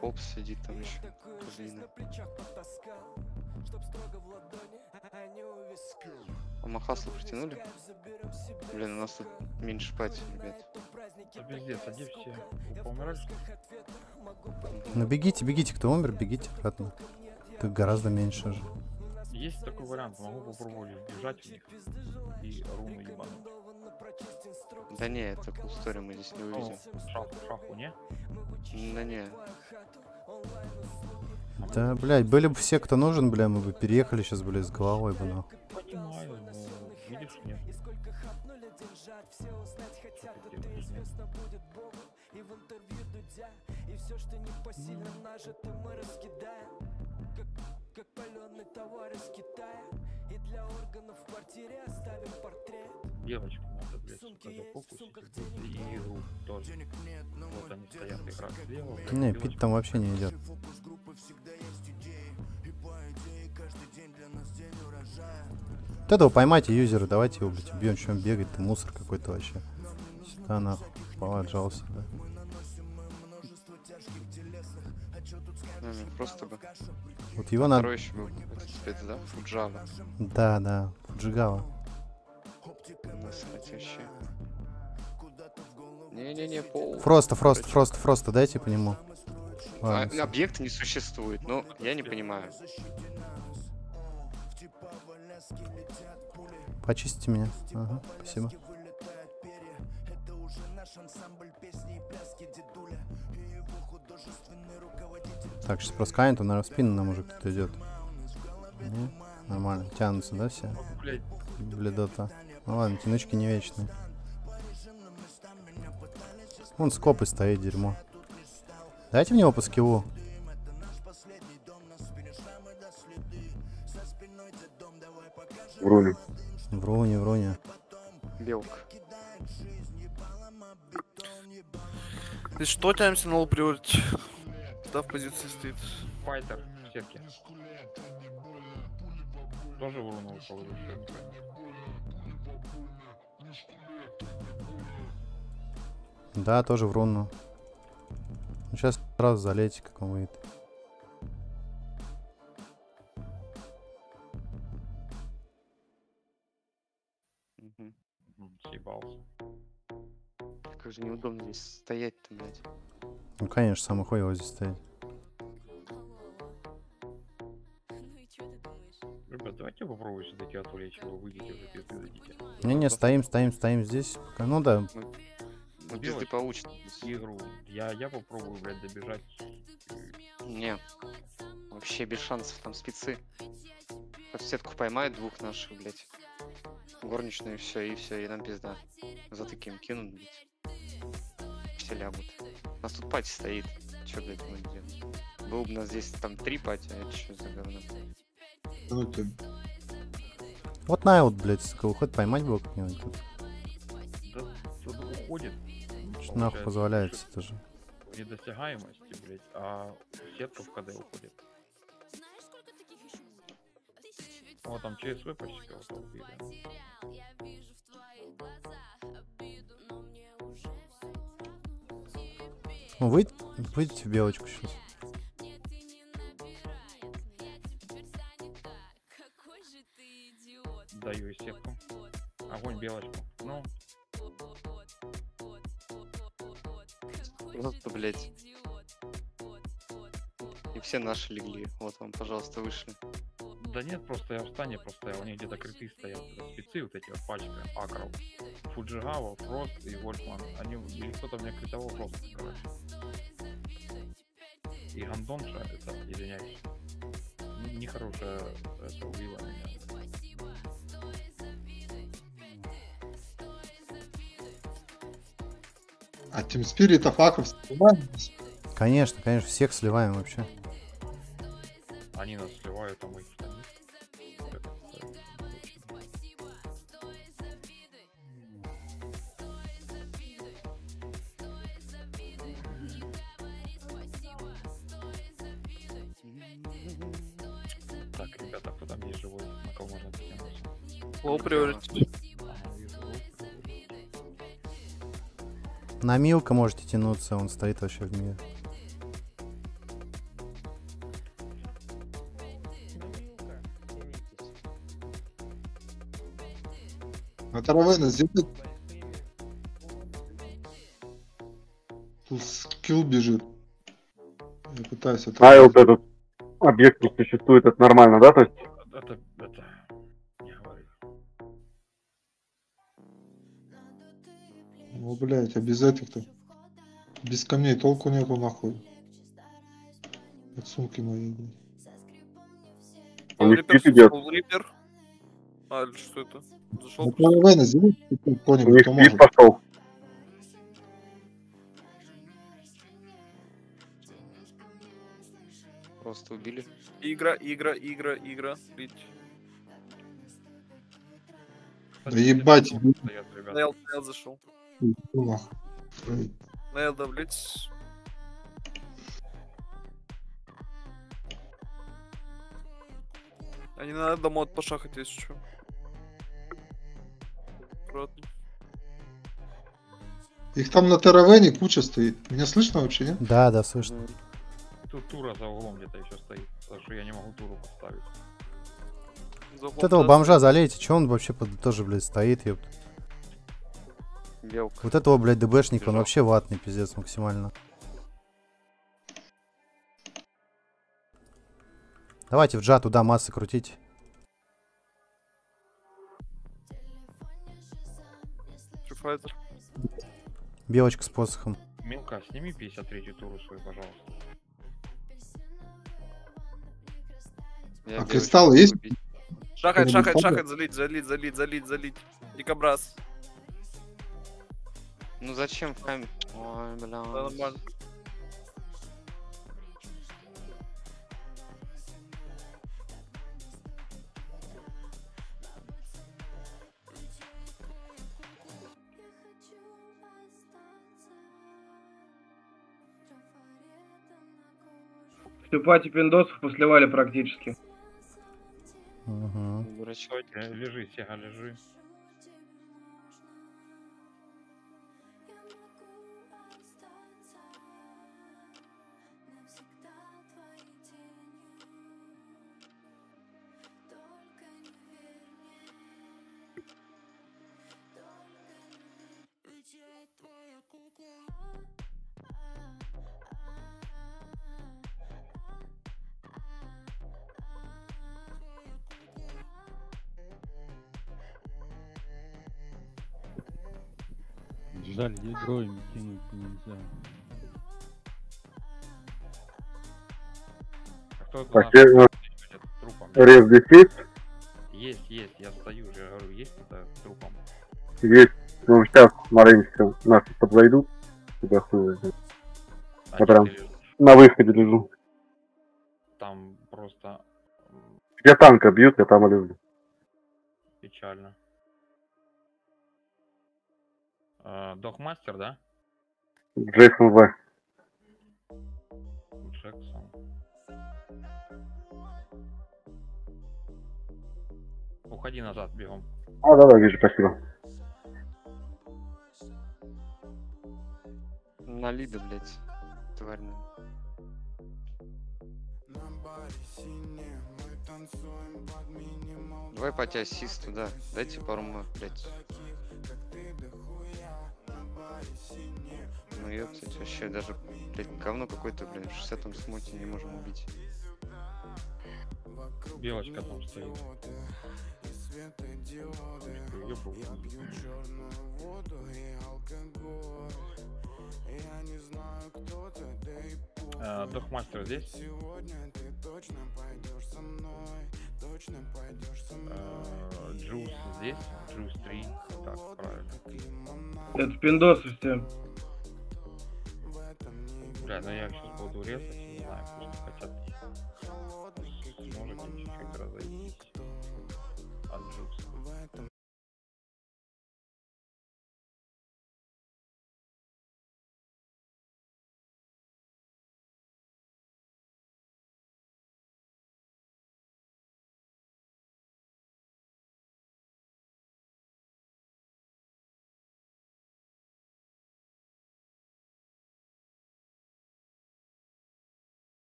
Попс сидит там еще. Козлина. А Махасла притянули? Блин, у нас тут меньше пати, ребят. Да пиздец, они все поумирали. Ну бегите, бегите, кто умер, бегите обратно. Тут гораздо меньше же. Есть такой вариант, могу попробовать бежать них и руну ебануть. Да не, это cool story мы здесь не увидим. Ну, шаху, шаху, не? Да не. Да, блядь, были бы все, кто нужен, бля, мы бы переехали сейчас, бля, с головой бы, нахуй. Понимаю, но видишь, нет. Девочку надо, блядь, сука, зафокусить и игру тоже. Вот они стоят, играют слева. Не, пить там вообще не идет. Вот этого поймайте юзера, давайте его, блядь, убьем, чем он бегает, ты мусор какой-то вообще. Сюда нахуй, положался, да. Не, не, просто бы. Вот его надо- Второй еще был спец, да? Фуджава. Да, да, Фуджигава. Не-не-не, пол. Фроста, Фроста, Фроста, Фроста, дайте по нему. А, всё. объекта не существует, но я не понимаю. Почистите меня. Ага, спасибо. Так, сейчас просканит, он, наверное, в спину нам уже кто-то идет. Не? Нормально. Тянутся, да, все? Бледота. Ну ладно, тянучки не вечные. Вон скопы стоит, дерьмо. Дайте мне его по скиллу. Вруни. Вруни, вруни. Белка. Ты что тянемся на лол приорити? Да, в позиции стоит. Файтер в сетке. Тоже положил, не понял. Да, тоже в руну. Ну, сейчас сразу залейте, как он выйдет. М, Съебался. Как же неудобно здесь стоять-то, блядь. Ну, конечно, самый хуй здесь стоит. Ребят, давайте попробуем все-таки отвлечь его, выйдите уже пизды дадите. Не-не, стоим, стоим, стоим здесь. Пока. Ну да, Ну, пизды получит. игру. Я, я попробую, блядь, добежать. Не. Вообще без шансов, там спецы. Под сетку поймают двух наших, блядь. Горничную, все, и все, и нам пизда. За таким кинут, блядь. Все лягут. У нас тут пати стоит. Че, блядь, мы делаем? Было бы у нас здесь там три пати, а это что за говно? Ну, ты- вот на вот, блядь, сука, выходит поймать было как-нибудь тут. Да, тут уходит. Что нахуй позволяется тоже. В недосягаемости, блядь, а сетка в КД уходит. О, там ЧСВ почти кого-то убили. Ну, выйд... выйдите в белочку сейчас. Даю и сетку. Огонь белочку. Ну, Просто, блядь. И все наши легли. Вот вам, пожалуйста, вышли. да нет, просто я в стане просто у них где-то криты стоят. Спецы вот эти вот пачка акров. Фуджигава, Фрост и Вольфман. Они, или кто-то мне критовал просто, короче. И Гандонша, это, извиняюсь. н- Нехорошая это убила меня. А Team Spirit Акров снимаем? Конечно, конечно, всех сливаем вообще. Они нас На Милка можете тянуться, он стоит вообще в мире. На Таравена сделать. Тут скилл бежит. Я пытаюсь это... А и вот этот объект не существует, это нормально, да? То есть блядь, а без этих-то? Без камней толку нету, нахуй. От сумки моей, блядь. У них Рипер, спит идет. Reaper. А, или что это? Зашел. Таравена сделать У кто-нибудь, кто может. пошел. Просто убили. Игра, игра, игра, игра. Бить. Да ебать. Нейл, Нейл зашел. Ну да, блять. А не надо мод пошахать, если что. Аккуратно. Их там на Таравене куча стоит. Меня слышно вообще, нет? Да, да, слышно. Тут тура за углом где-то еще стоит, потому что я не могу туру поставить. Вот этого бомжа залейте, че он вообще под- тоже, блядь, стоит, ёпт. Белка. Вот этого, блядь, ДБшника, он вообще ватный, пиздец, максимально. Давайте в джа туда массы крутить. Файзер. Белочка с посохом. Милка, сними 53 туру свой, пожалуйста. Я А кристалл есть? Шахать, шахать, шахать, залить, залить, залить, залить, залить. Дикобраз. Ну зачем в? Ой, бля. Да, нормально. Всю пати пиндосов посливали практически. Угу. Дурачок. Э, Лежи, Сега, лежи. Жаль, ядро им кинуть нельзя. А кто я- ходит трупом? Рез здесь есть? Есть, есть, я стою, я говорю, есть это трупом. Есть. Ну, сейчас маленько наши подвойдут. Тебя хуй. А Я прям на выходе лежу. Там просто Где танка бьют, я там лежу. печально. Дохмастер, да? Джейсон В. Джексон. Уходи назад, бегом. А, да, да, вижу, спасибо. На лида, блядь. Тварь. Давай пати ассист туда. Дайте пару ма, блядь. Ну ёптать, вообще даже, блядь, говно какое-то, блядь, в 60 смуте не можем убить. Белочка там стоит. Ёбу. А, Дохмастер здесь? А, Джуз здесь? Джуз 3. Так, правильно. Это пиндосы все. Бля, ну я сейчас буду резать, не знаю, пусть хотят.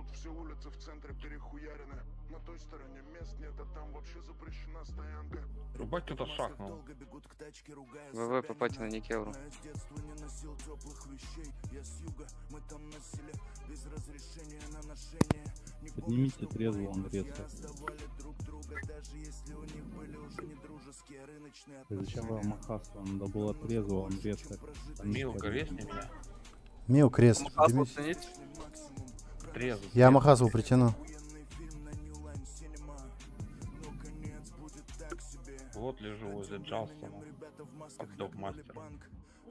Тут все улицы в центре перехуярены. На той стороне мест нет, а там вообще запрещена стоянка. Рубать кто-то шахнул. ВВ по пати на Никелру. Поднимите трезвого Андреса. Зачем вы Махасова? Надо было трезвого Андреса. Милка, резни меня. Мил, крест. Ценить? Трезвый. Я Махасову притяну. Вот лежу возле Джалстона. Под доп-мастером.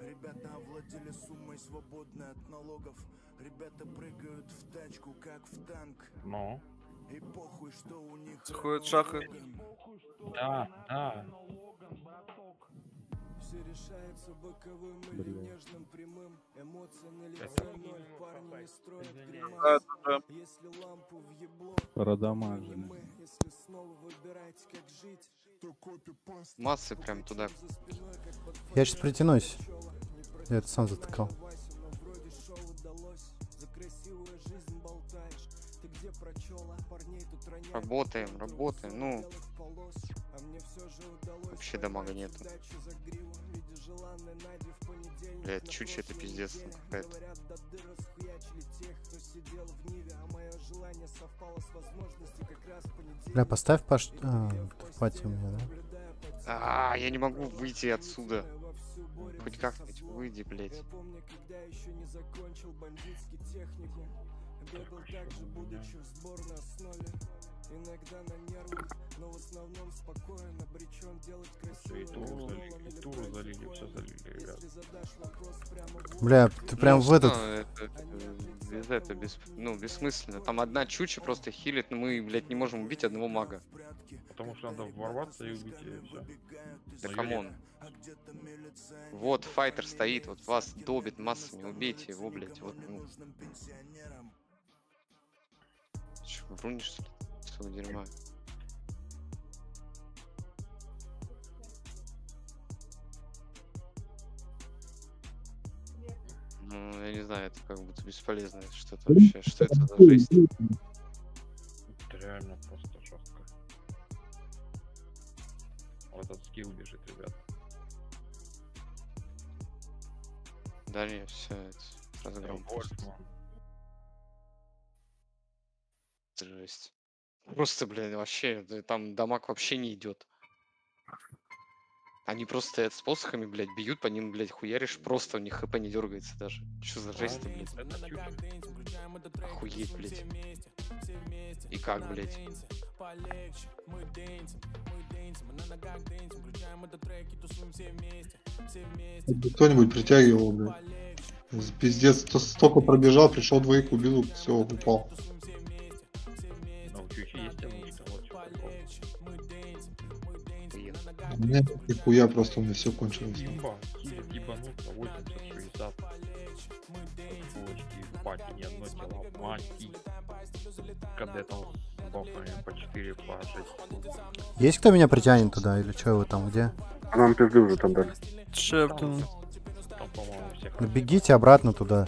Ребята овладели суммой свободной от налогов Ребята прыгают в тачку, как в танк Ну, И похуй, что у них Заходят шахы. да, да. Все решается боковым или нежным прямым Эмоции на лице ноль, парни не строят гримас. Если лампу в ебло, Продамажили. мы Если снова выбирать, как жить То копипаст Массы прям туда. Я сейчас притянусь. Я это сам затыкал. Работаем, работаем. Ну, А мне все же удалось вообще дамага нету. Блядь, чуть это пиздец какая-то. Говорят, до дыр расхуячили тех, кто сидел в Ниве А мое желание совпало с возможностью как раз в понедельник Бля, поставь паш... А, в пати у меня, да? А, я не могу выйти отсюда. Хоть как-нибудь выйди, блядь. Я помню, когда еще не закончил бандитский техникум Бегал так же, будучи в сборной основе Иногда на нервах, но в основном спокоен Обречен делать красивые И голом залили, или и залили, все залили, ребят. В Бля, ты прям Ну, в этот... что, это, без это, без, ну, бессмысленно. Там одна чуча просто хилит, но мы, блядь, не можем убить одного мага. Потому что надо ворваться и убить ее, все. Да камон. Вот файтер стоит, вот вас долбит массами, убейте его, блядь, вот, ну. Чё, врунишь, что ли? Всё дерьма. Ну, я не знаю, это как будто бесполезно что-то вообще. Что это за жесть? Это реально просто жестко. Вот этот скилл бежит, ребят. Да не, все, это разгром. Жесть. Просто, блин, вообще, да там дамаг вообще не идет. Они просто стоят с посохами, блядь, бьют по ним, блядь, хуяришь, просто у них хп не дергается даже. Что за жесть блядь? Это. Охуеть, блядь. И как, блядь? Кто-нибудь притягивал, блядь. Пиздец, сто- столько пробежал, пришел двоих убил, все, упал. У меня нихуя просто у меня все кончилось. Имба, хилит ебануться, 80-60. Фулочки, в пати ни одно тело, мать и кадетом с бафами по 4, по 6 секунд. Есть кто меня притянет туда? Или что вы там, где? Нам пизды уже там дали. Там, всех Ну бегите обратно туда.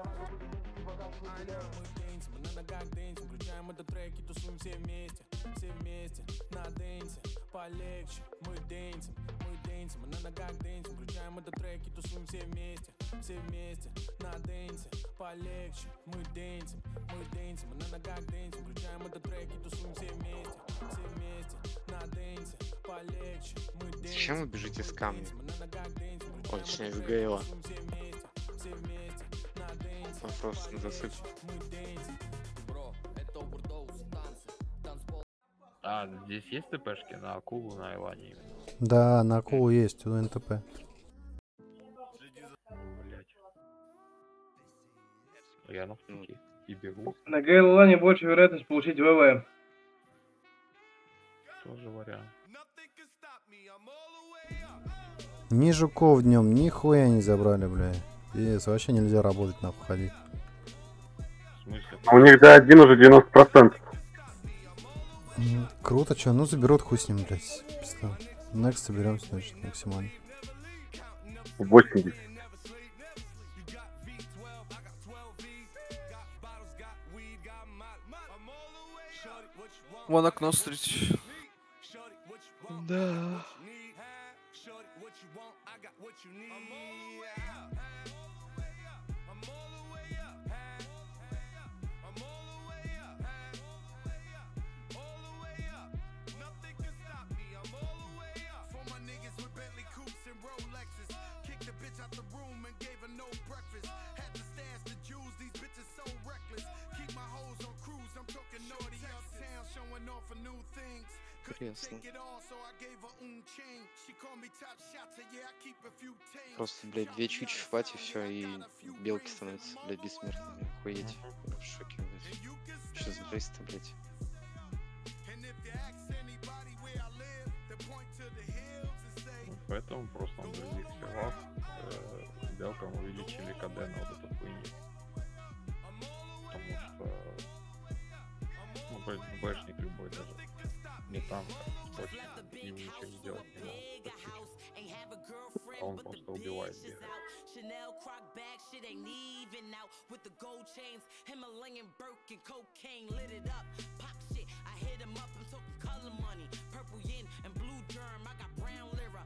Зачем вы бежите с камня? Ой, точнее, с Гейла. Вопрос на засып. А, здесь есть ТПшки на акулу, на именно? Да, на акулу есть, у НТП. Блять. Я на пути и бегу. На Гейлане больше вероятность получить ВВ. Тоже вариант. Ни жуков днем, ни хуя не забрали, бля. Пиздец, вообще нельзя работать, нахуй ходить. Смысле? У них до один уже 90%. М, Круто, чё, ну заберут хуй с ним, блядь. Пизда. Next соберемся, значит, максимально. 80. Вон окно смотрите. Да. Интересно. Просто, блядь, две чучи в пати, все, и белки становятся, блядь, бессмертными. Охуеть. Я в шоке, блядь. Что за жесть-то, блядь? Поэтому просто на других серверах э, белкам увеличили КД на вот эту хуйню. Потому что ну, б- бэшник любой даже не танк, а точно ему ничего не делать не может. так чуть-чуть. А он просто убивает, бегает. Chanel croc bag, shit ain't even out with the gold chains. Himalayan Birkin cocaine lit it up. Pop shit, I hit him up. I'm talking color money, purple yin and blue germ. I got brown lira.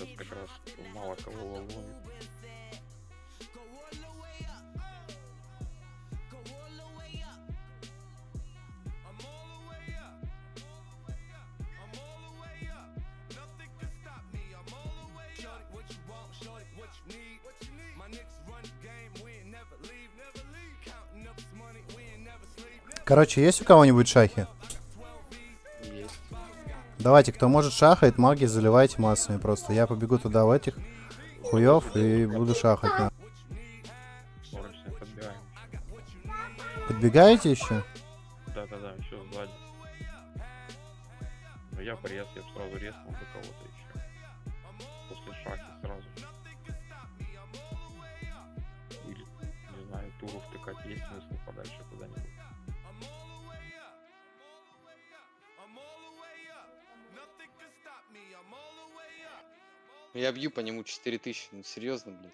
Сейчас как раз мало кого волнует. Короче, есть у кого-нибудь шахи? Давайте, кто может шахает, маги заливайте массами просто. Я побегу туда в этих хуев и буду шахать. на. Подбегаете еще? Да-да-да, еще сзади. Но я порез, Я бью по нему 4000, ну серьезно, блядь.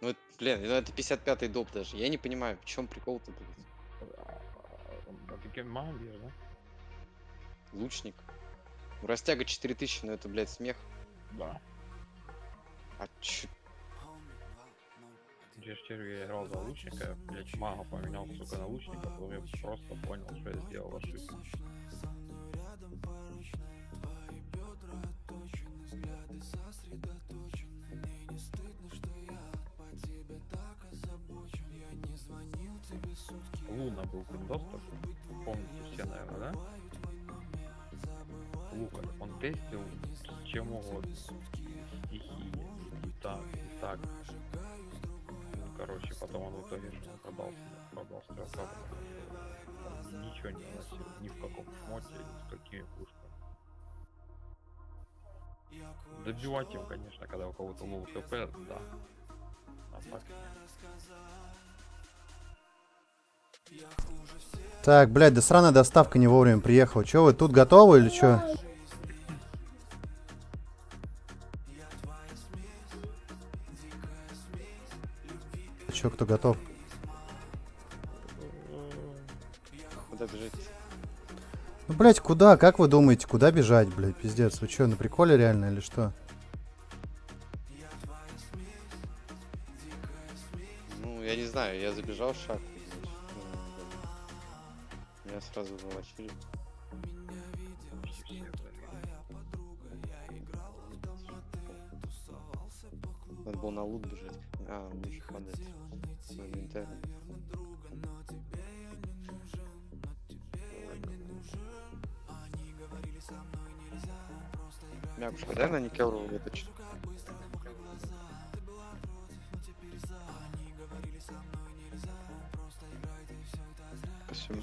Ну, это, блин, ну это 55-й доп даже. Я не понимаю, в чем прикол-то, блядь. А ты кем бьешь, да? Лучник. Ну, растяга 4000, ну это, блядь, смех. Да. А чё? Я играл за лучника, блять, мага поменял, сука, на лучника, то я просто понял, что я сделал ошибку. Луна был пиндостер, помните все, наверное, да? Лука, он тестил, с чем угодно. Стихии, и так, и так. Ну, короче, потом он в итоге продался, продал стрелка, потому что он ничего не наносил, ни в каком шмоте, ни с какими пушками. Добивать им, конечно, когда у кого-то low HP, да. А так Так, блядь, да сраная доставка не вовремя приехала. Че, вы тут готовы или что? Че, кто готов? Куда бежать? Ну, блядь, куда? Как вы думаете, куда бежать, блядь, пиздец? Вы что, на приколе реально или что? Ну, я не знаю, я забежал в шаг. Я сразу волочили. Меня видела твоя подруга, я играла в домоте, тусовался по клубам. Надо было на лут бежать, а лучше падать. Моментально. друга, но тебе я не нужен, но тебе я не нужен. Они говорили со мной нельзя, просто играть. Мякушка, да, на Никелру выточит? Спасибо.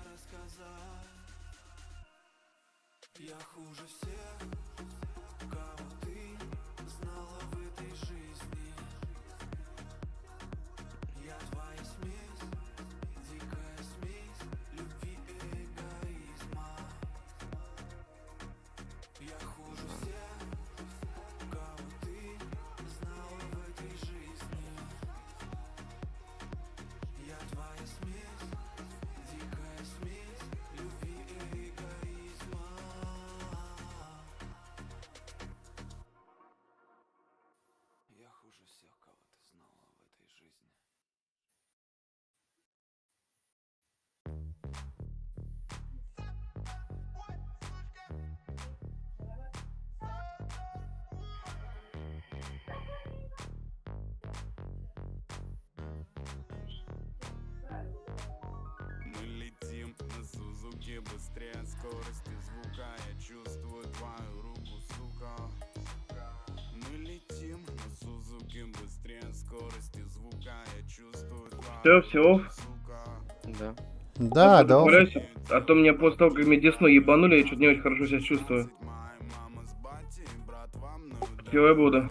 Все, все. Да. Да, да. А то мне после того, как меня десну ебанули, я что-то не очень хорошо себя чувствую. Все, я буду.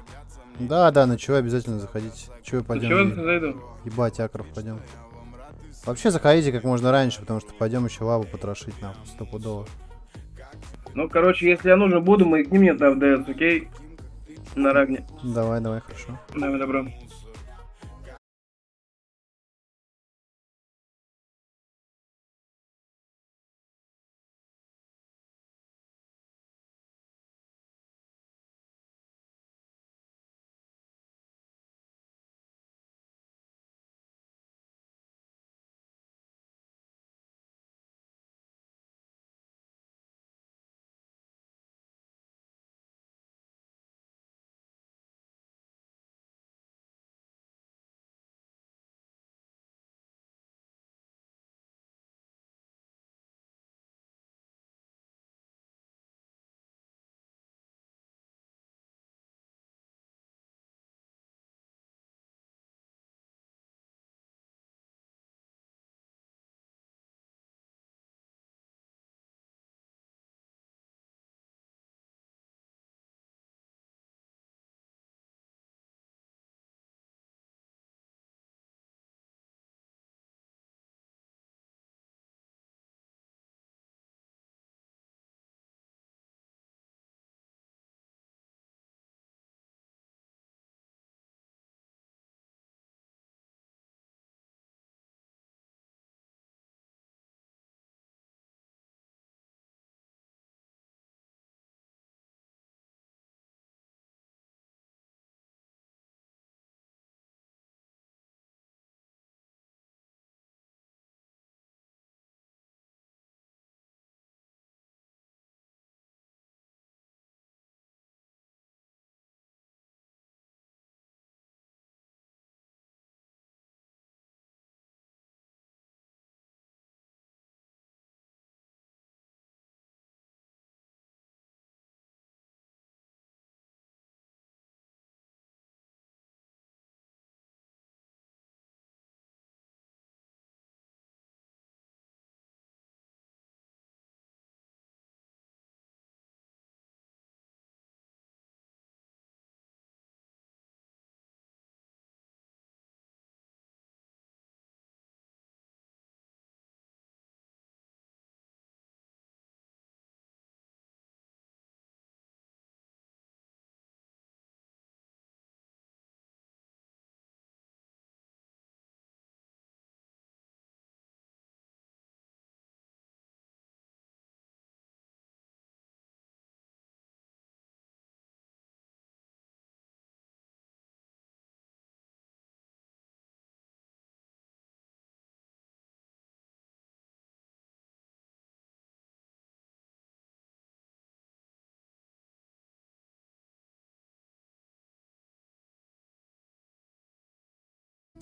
Да, да, на чего обязательно заходите. Чего пойдем? чего зайду? Ебать, акров пойдем. Вообще заходите как можно раньше, потому что пойдем еще лаву потрошить нахуй, стопудово. Ну, короче, если я нужен буду, мы к мне на ФДС, окей? На Рагне. Давай, давай, хорошо. Давай, добро.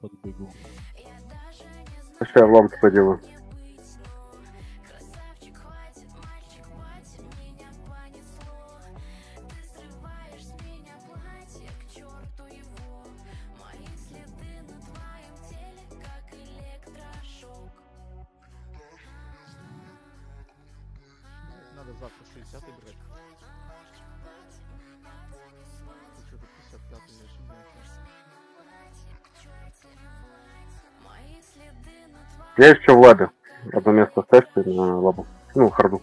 подбегу. Сейчас лампу поделаю. Я еще в лабе. Одно место оставь ты на лабу. Ну, харду.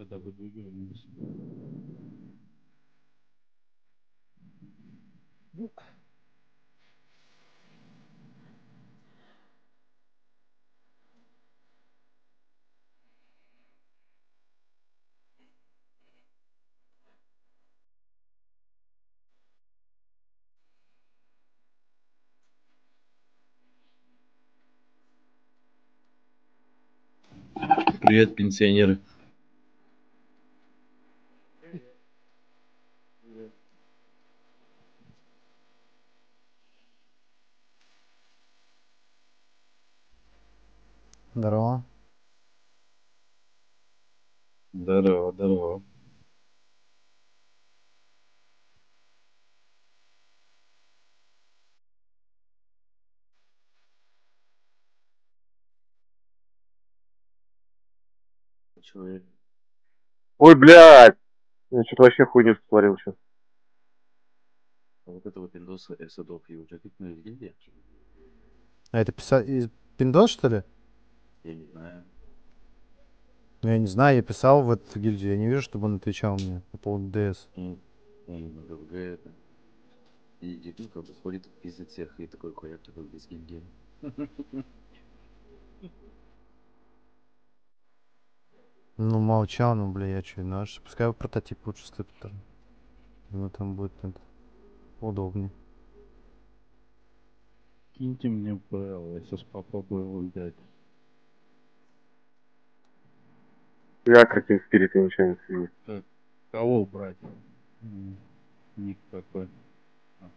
Тогда выдвигаемся. Привет, пенсионеры. Человек. Ой, блядь! Я что-то вообще хуйню сотворил сейчас. А вот этого пиндоса Эсадов пикнули в гильдии? А это писа... из Пиндос, что ли? Я не знаю. Ну, я не знаю, я писал в эту гильдию, я не вижу, чтобы он отвечал мне по поводу ДС. Он на ГВГ это. И Дикун как бы ходит, пиздит всех, и такой хуяк такой без гильдии. Ну, молчал, ну, бля, я чё, ну, аж пускай прототип лучше стоит. там. Ну, там будет это, удобнее. Киньте мне ПЛ, я сейчас попробую его взять. Я ничего не свидит. Так, кого брать? М, Ник какой. А.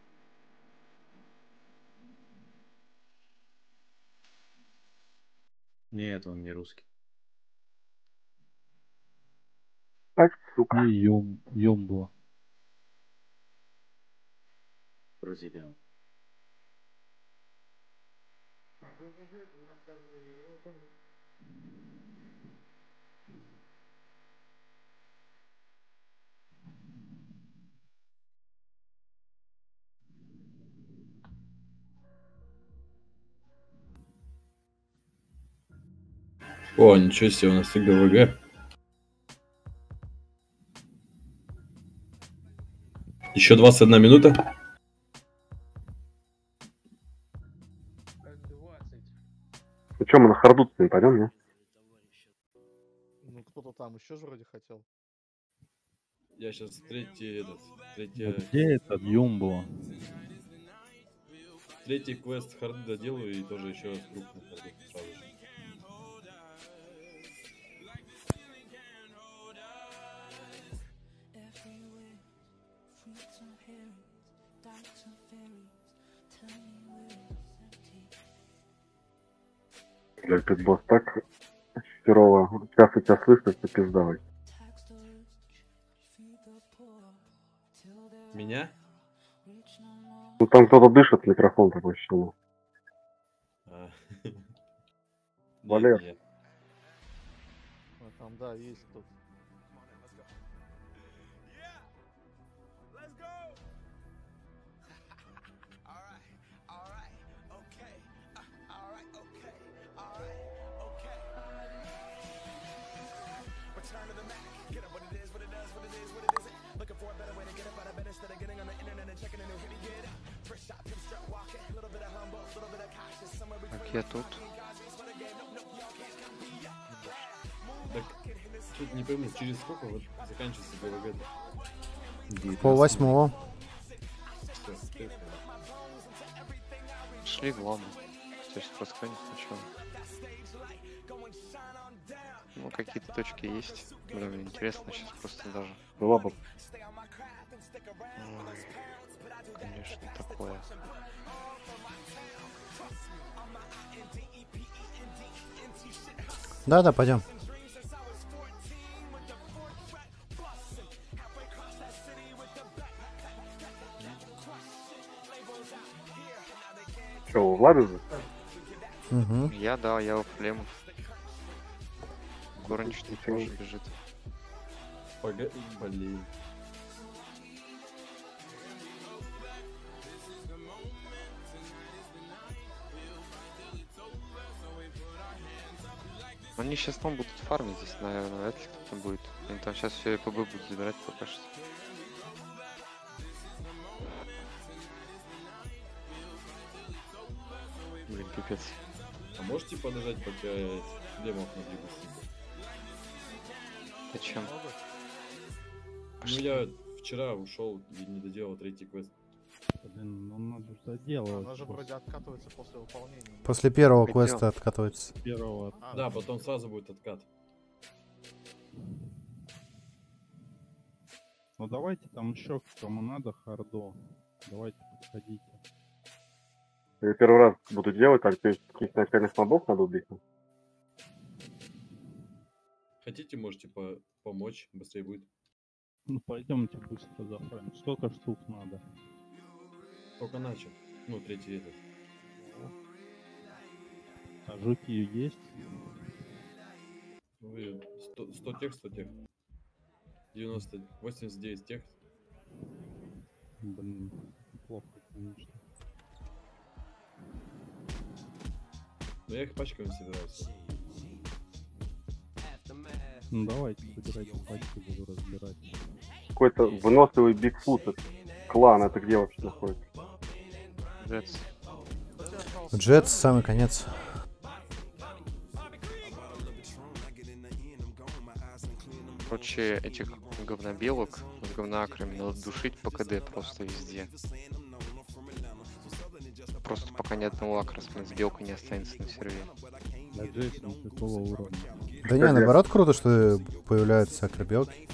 Нет, он не русский. Ай, сука. И Юм, Юмбла. Бразилиан. О, ничего себе, у нас и ГВГ. Еще 21 минута. Ну что, мы на харду не пойдем, не? Ну, кто-то там еще же вроде хотел. Я сейчас третий этот, А третий, Где этот Юмбо? третий квест харды доделаю и тоже еще раз круг на харду Блядь, этот босс так херово. Сейчас я тебя слышу, ты пиздавай. Меня? Ну там кто-то дышит, микрофон такой щелк. А. Валер. А, Там, да, есть тут. Я тут. Так, что-то не пойму, через сколько вот заканчивается ГВГ? Пол восьмого. Шли главное. Просто конец сначала. Ну, какие-то точки есть. Блин, интересно сейчас просто даже. Ой, конечно, такое. Да-да, пойдем. Че, у Влада же? Угу. Я, да, я у флемов. Горничный тоже бежит. Пога... Блин. Они сейчас там будут фармить здесь, наверное, вряд ли кто-то будет. Они там сейчас все ПБ будут забирать пока что. Блин, пипец. А можете подождать, пока демов набегу Зачем? Ну я вчера ушел и не доделал третий квест. Блин, ну надо же доделывать. Она же после вроде откатывается после выполнения. После первого Хотел. квеста откатывается. Первого. А, Да, потом сразу будет откат. Ну давайте там еще кому надо хардо. Давайте подходите. Я первый раз буду делать, так то есть каких-то начальных мобов надо убить. Хотите, можете по- помочь, быстрее будет. Ну пойдемте быстро зафрем. Сколько штук надо? Только начал. Ну, третий этот. А жуки есть? Ну, и 100, 100 тех, 100 тех. 90, 89 тех. Блин, плохо, конечно. Но я их пачками собираю. всё. Ну давайте, собирайте пачки, буду разбирать. Какой-то выносливый Бигфут. Клан, это где вообще находится? Джетс. Джет, самый конец. Короче, этих говнобелок с говноакрами надо душить по КД просто везде. Просто пока ни одного акра с белкой не останется на сервере. Никакого уровня. Да не, наоборот, круто, что появляются акробелки.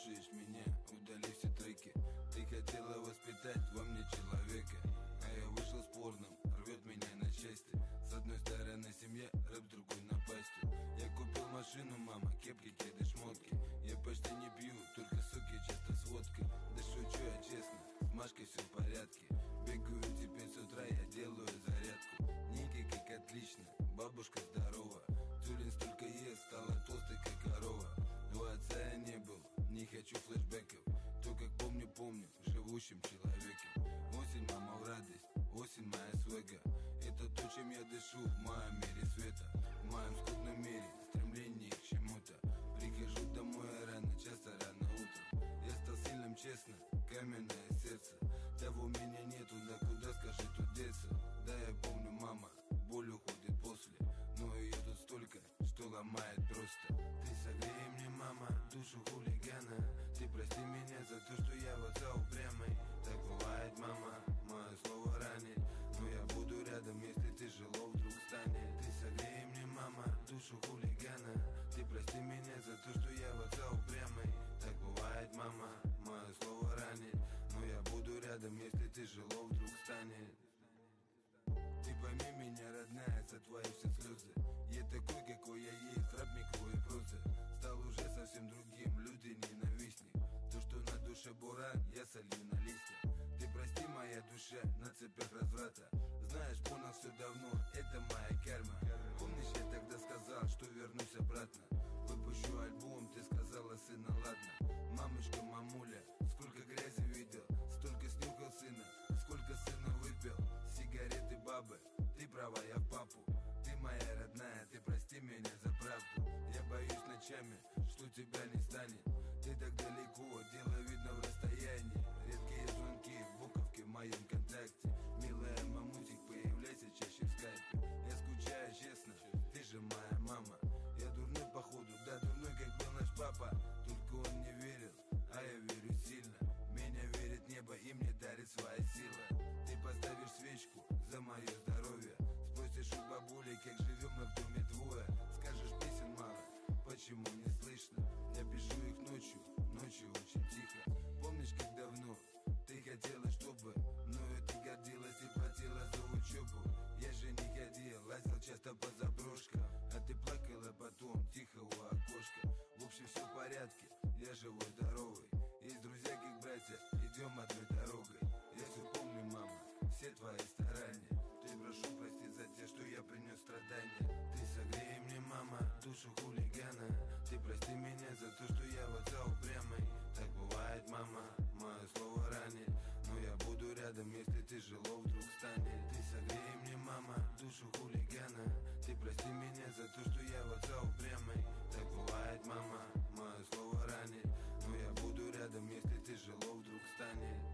слушаешь меня, удали все треки. Ты хотела воспитать во мне человека А я вышел спорным, рвет меня на части. С одной стороны семья, рэп другой напастью. Я купил машину, мама, кепки, кеды, шмотки. Я почти не пью, только суки часто с водкой. Да шучу я честно, с Машкой все в порядке. Бегаю теперь с утра, я делаю зарядку. Ники как отлично, бабушка здорова. Тюлин столько ест, стала толстой, как корова. У отца я не был, не хочу флешбеков. То, как помню, помню, живущим человеком. Осень, мама, в радость, осень моя свега. Это то, чем я дышу в моем мире света. В моем скудном мире, стремлении к чему-то. Прихожу домой рано, часто рано утром. Я стал сильным, честно, каменное сердце Того меня нету, да куда, скажи, тут деться? Да, я помню, мама, боль уходит после. Но ее тут столько, что ломает просто. Ты согрей мне, мама, душу хулигана. Ты прости меня за то, что я в отца упрямый. Так бывает, мама, мое слово ранит. Но я буду рядом, если тяжело вдруг станет. Ты согрей мне, мама, душу хулигана. Ты прости меня за то, что я в отца упрямый. Так бывает, мама, рядом, если тяжело вдруг станет. Ты пойми меня, родная, за твои все слезы. Я такой, какой я есть, раб микро и прозы. Стал уже совсем другим, люди ненавистник То, что на душе буран, я солью на листья. Ты прости, моя душа, на цепях разврата. Знаешь, понял все давно, это моя карма. Помнишь, я тогда сказал, что вернусь обратно? Выпущу альбом, ты сказала, сына, ладно. Мамочка, мамуля, права, я папу. Ты моя родная, ты прости меня за правду. Я боюсь ночами, что тебя не станет. Ты так далеко, дело видно в расстоянии. Редкие звонки, буковки в моем почему не слышно? Я пишу их ночью, ночью очень тихо. Помнишь, как давно ты хотела, чтобы Мною ты гордилась и платила за учебу? Я же не ходил, лазил часто по заброшкам А ты плакала потом, тихо у окошка. В общем, все в порядке, я живой, здоровый. Есть друзья, как братья, идем одной дорогой. Я все помню, мама, все твои старания. Ты прошу простить за те, что я принес страдания мама, душу хулигана. Ты прости меня за то, что я в отца упрямый Так бывает, мама, мое слово ранит. Но я буду рядом, если тяжело вдруг станет. Ты согрей мне, мама, душу хулигана. Ты прости меня за то, что я в отца упрямый Так бывает, мама, мое слово ранит. Но я буду рядом, если тяжело вдруг станет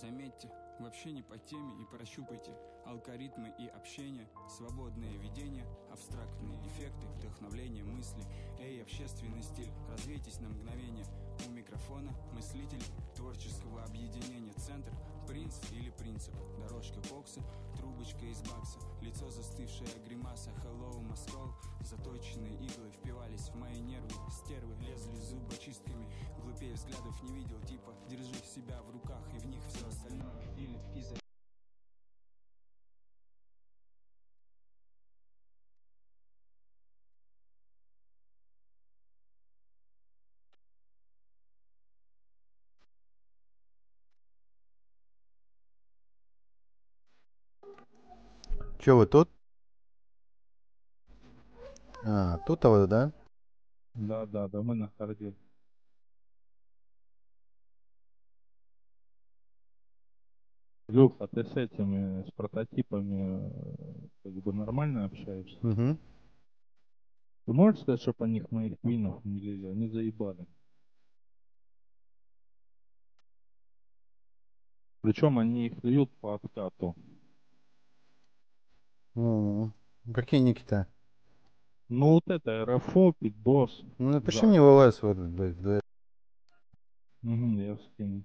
Заметьте, вообще не по теме и прощупайте. Алгоритмы и общение, свободное видение, абстрактные эффекты, вдохновление мысли, эй, общественный стиль, развейтесь на мгновение. У микрофона мыслитель творческого объединения. Центр, принц или принцип, дорожка бокса, трубочка из бакса, лицо застывшая гримаса, hello, Москва, заточенные иглы впивались в мои нервы, стервы лезли зубочистками, глупее взглядов не видел, типа держи себя в руках и в них все остальное или из Че вы тут? А, тут вот, да? Да, да, да, мы на харде. Люк, а ты с этими, с прототипами, э, как бы нормально общаешься? Угу. Ты можешь сказать, чтобы они к моих квинов не лезли? Они заебали. Причем они их льют по откату. Ну, какие ники-то? Ну вот это РФО, Питбосс. Ну напиши Да. мне в ЛС блядь, в дуэт. Угу, я скину.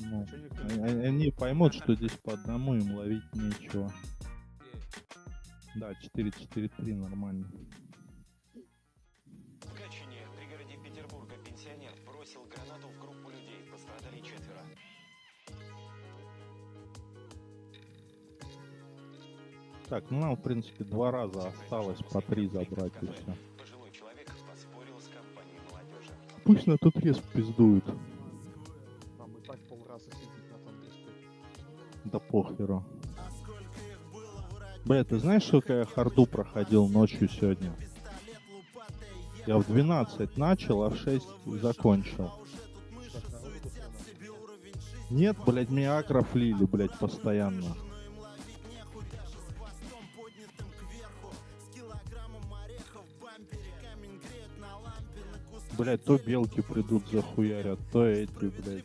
Ну, они, они- они поймут, что здесь по одному им ловить нечего. Да, 4-4-3 нормально. В Гатчине, пригороде Петербурга, пенсионер бросил гранату в группу людей. Пострадали четверо. Так, ну нам, в принципе, два раза осталось по три забрать и все. Пожилой человек поспорил с компанией молодежи. Пусть на тот рез пиздуют. Полраса сидит на том листе. Да похеру. Бля, ты знаешь, сколько я харду проходил ночью сегодня? Я в 12 начал, а в 6 закончил. Нет, блядь, меня агро флили, блядь, постоянно. Блядь, то белки придут захуярят, то эти, блядь,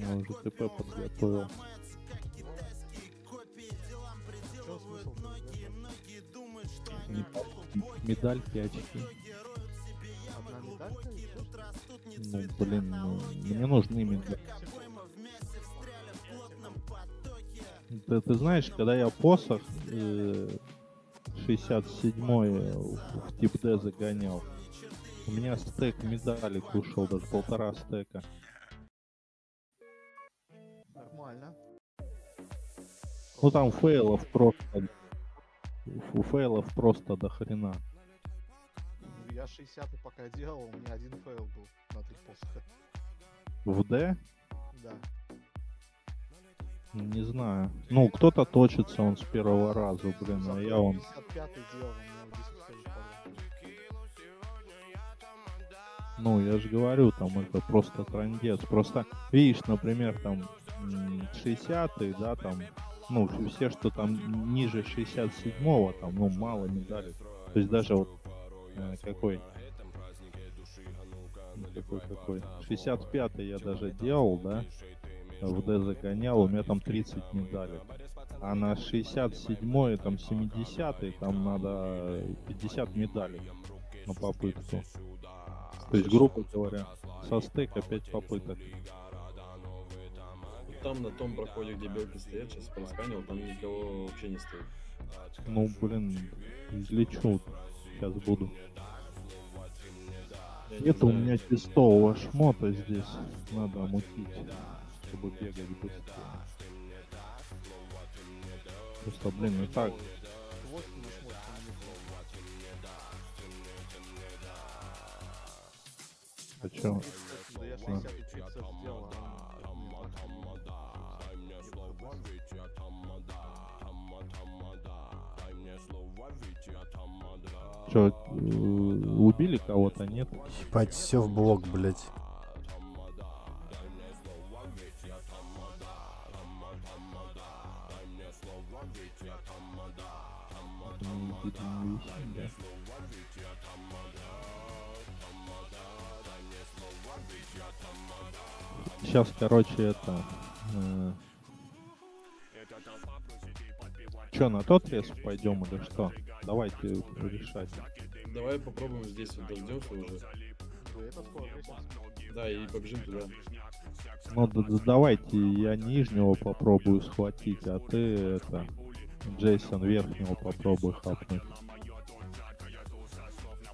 Я уже ТП подготовил. Не Медальки, очки. Ну, блин, ну, мне нужны медальки. Ты, ты знаешь, когда я посох э, 67 в, тип D загонял, у меня стек медалек ушел, даже полтора стека. Нормально. Ну там фейлов просто... У фейлов просто до хрена. Ну, Я 60 пока делал, у меня один fail был на три посоха. В D? Да. Не знаю. Ну, кто-то точится он с первого раза, блин, а я он... 55 делал, у меня 10 фейлов подряд. Ну, я же говорю, там это просто трандец. Просто, видишь, например, там 60 да, там, ну, все, что там ниже 67-го, там, ну, мало медалей. То есть даже вот э, какой, какой, какой, 65-й я даже делал, да, в D загонял, у меня там 30 медалей. А на 67-й, там 70-й, там надо 50 медалей на попытку. То есть, грубо говоря, со стейка 5 попыток. Там на том проходе, где белки стоят, сейчас просканил, там никого вообще не стоит. Ну, блин, излечу. Сейчас буду. Я не Нет у меня тестового шмота здесь. Надо мутить, чтобы бегать быстрее. Просто, блин, и так. Наш мой А чё? Да я 60 и 30 сделал, Чё, э, убили кого-то, нет? Ебать, все в блок, да? Сейчас, короче, это... Э... Че, на тот рез пойдем или что? Давайте решать. Давай попробуем здесь вот дождемся уже. Да и побежим туда. Ну да, да давайте я нижнего попробую схватить, а ты это Джейсон верхнего попробуй хапнуть.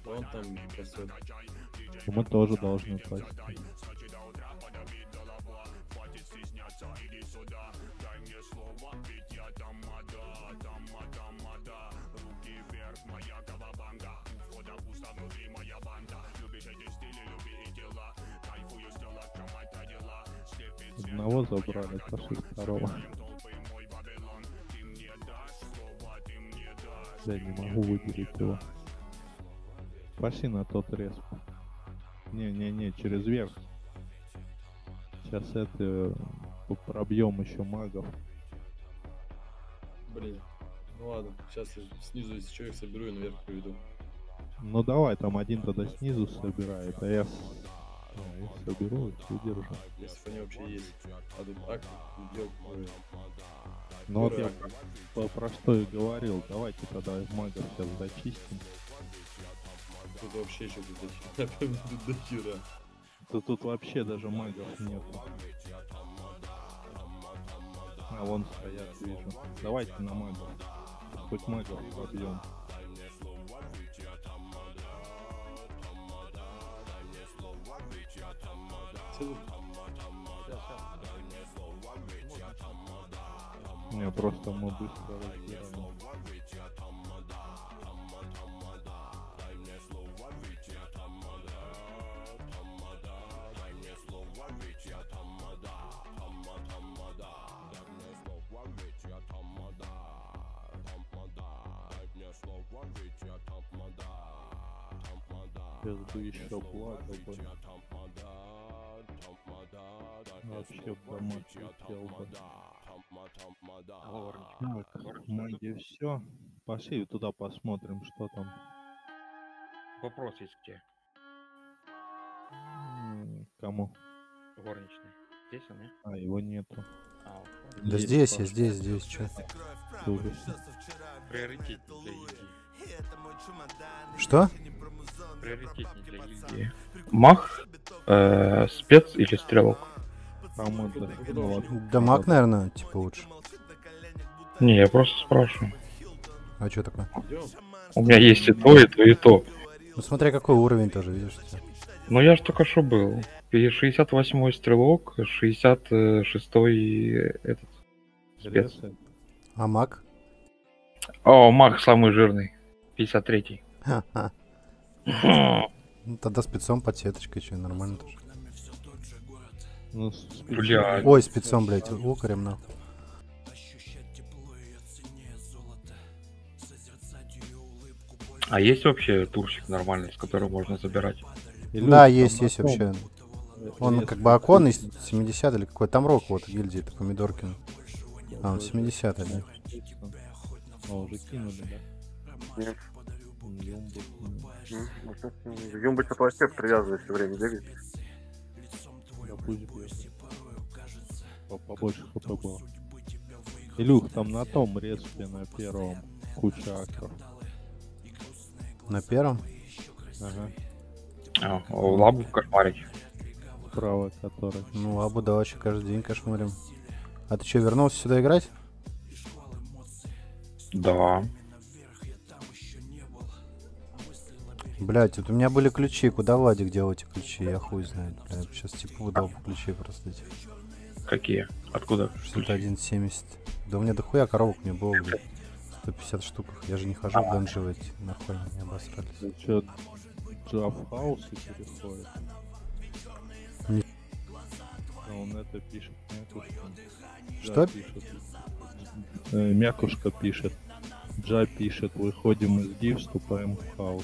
Вон там растет. Мы тоже должны пасть. Одного забрали, пошли второго. Я не могу выделить его. Пошли на тот респ. Не-не-не, через верх. Сейчас это пробьем еще магов. Блин. Ну ладно, сейчас я снизу, если что, их соберу и наверх приведу. Ну давай, там один тогда снизу собирает, а я с- а, их соберу и выдержу. Если они вообще есть. А тут ак, ой, Ну вот я про, про что и говорил. Давайте тогда магов сейчас зачистим. Тут вообще еще тут до хера. То тут вообще даже магов нету. А вон стоят, вижу. Давайте на магов. Хоть магов побьем. Не, просто мы быстро. Сейчас бы еще плакал бы. Вообще в домах летел бы. Так, маги все. Пошли туда посмотрим, что там. Вопрос есть к тебе. М, Кому? Горничный. Здесь он, не? А, его нету. А, вот. Да здесь я, здесь, здесь, чё. Приоритетнее для гильдии. Что? Приоритетнее для гильдии. Мах, э, спец или стрелок? Это, ну, вот, Да маг, наверное, типа лучше. Не, я просто спрашиваю. А что такое? У меня есть и то, и то, и то. Ну смотря какой уровень тоже, видишь. Ну я ж только что был. И 68-й стрелок, 66-й этот спец. А маг? О, маг самый жирный. 53-й. Ха-ха. Ну, тогда спецом под сеточкой, что, нормально тоже. Ну, с- с- Бля. Ой, спецом, блядь, лукарем, на. А есть вообще турщик нормальный, с которым можно забирать? Да, есть, есть вообще. Он как бы оконный, 70 или какой там рок вот гильдии, это Помидоркин. А, он 70 да. А, уже кинули, да? Нет. Юмбу. Юмбы что-то вообще привязаны все время бегать. Пусть. По- Побольше хп было. Илюх, там на том респе, на первом, куча акров. На первом? Ага. А, лабу кошмарить. Право, который. Ну, лабу да, вообще каждый день кошмарим. А ты что, вернулся сюда играть? Да. Блять, вот у меня были ключи. Куда Владик делал эти ключи? Я хуй знает. Блядь, сейчас типа выдал ключи просто эти. Какие? Откуда? 6170. Да у меня дохуя коробок мне было, блядь. 150 штук. Я же не хожу в данжи в эти. Нахуй не обосрались. Ты чё, Джав Хаусы переходит? Не- А Он это пишет, Мякушка. Что? Джа пишет. Э, Мякушка пишет. Джа пишет, выходим из ди, вступаем в хаос.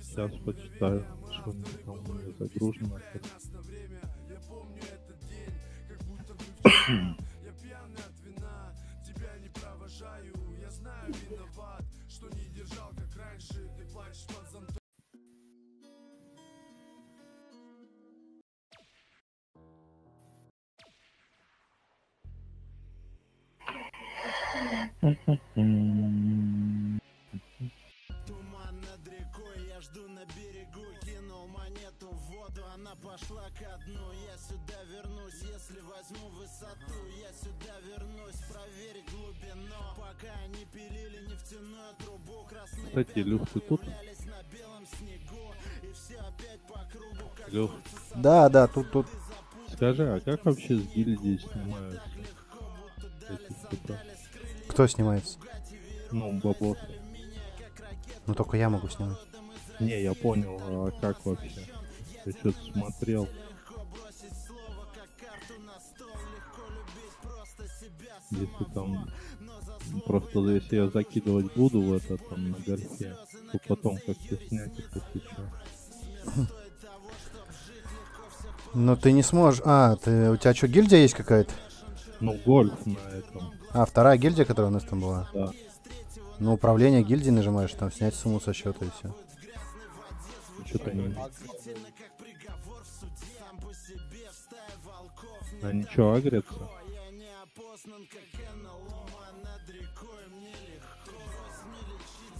Сейчас почитаю, что там у меня загружено. Туман пошла ко дну Я сюда вернусь, если возьму высоту Я сюда вернусь, проверить глубину Пока они пилили нефтяную трубу Красные Кстати, Илюх, ты тут? валялись на белом снегу И все опять по кругу, как Илюх, Да, да, тут, тут. скажи, а как вообще с гильдии снимаются? Типа, Кто снимается? ну, бабосы. Ну только я могу снимать. Не, я понял, а как вообще? Я что-то смотрел. Если там просто если я закидывать буду в это там на гольфе, то потом как-то снять это сейчас. Ну ты не сможешь. А, ты у тебя что, гильдия есть какая-то? Ну, гольф на этом. А, вторая гильдия, которая у нас там была? Да. Ну, управление гильдии нажимаешь, там снять сумму со счета и все. Что-то не... А ничего, агрятся?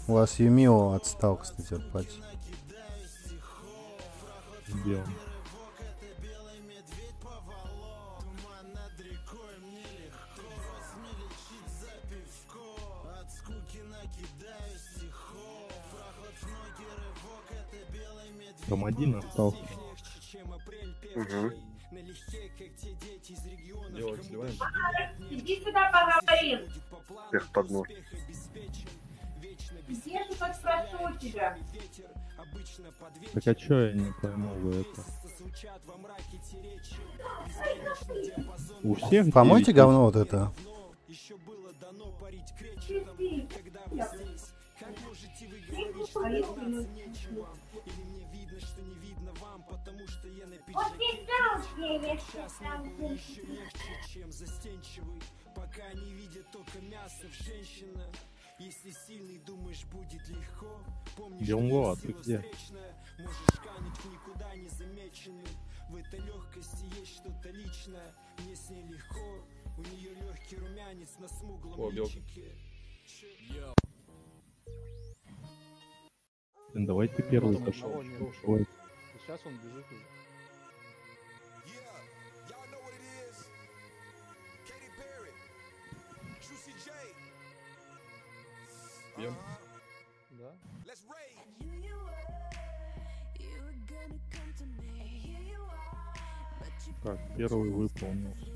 У вас Юмио отстал, кстати, от пати. Где он? Там один остался. Угу. Делать сливаем. Иди сюда поговорим. Всех под нож. Где же подспрошу тебя? Так а чё я не пойму вы это? У всех Помойте 9 говно вот это. Вот здесь ручки Несчастный был еще легче, чем застенчивый. Пока не видят только мясо в женщинах Если сильный думаешь будет легко. Помни, что Белмо, а ты сила где? встречная. Можешь кануть в никуда незамеченным В этой легкости есть что-то личное. Мне с ней легко У нее легкий румянец на смуглом личике Блин, Давайте первый Там пошел. одного нет. Ой, Сейчас он бежит уже. Бьем. Да. Так, первый выполнился.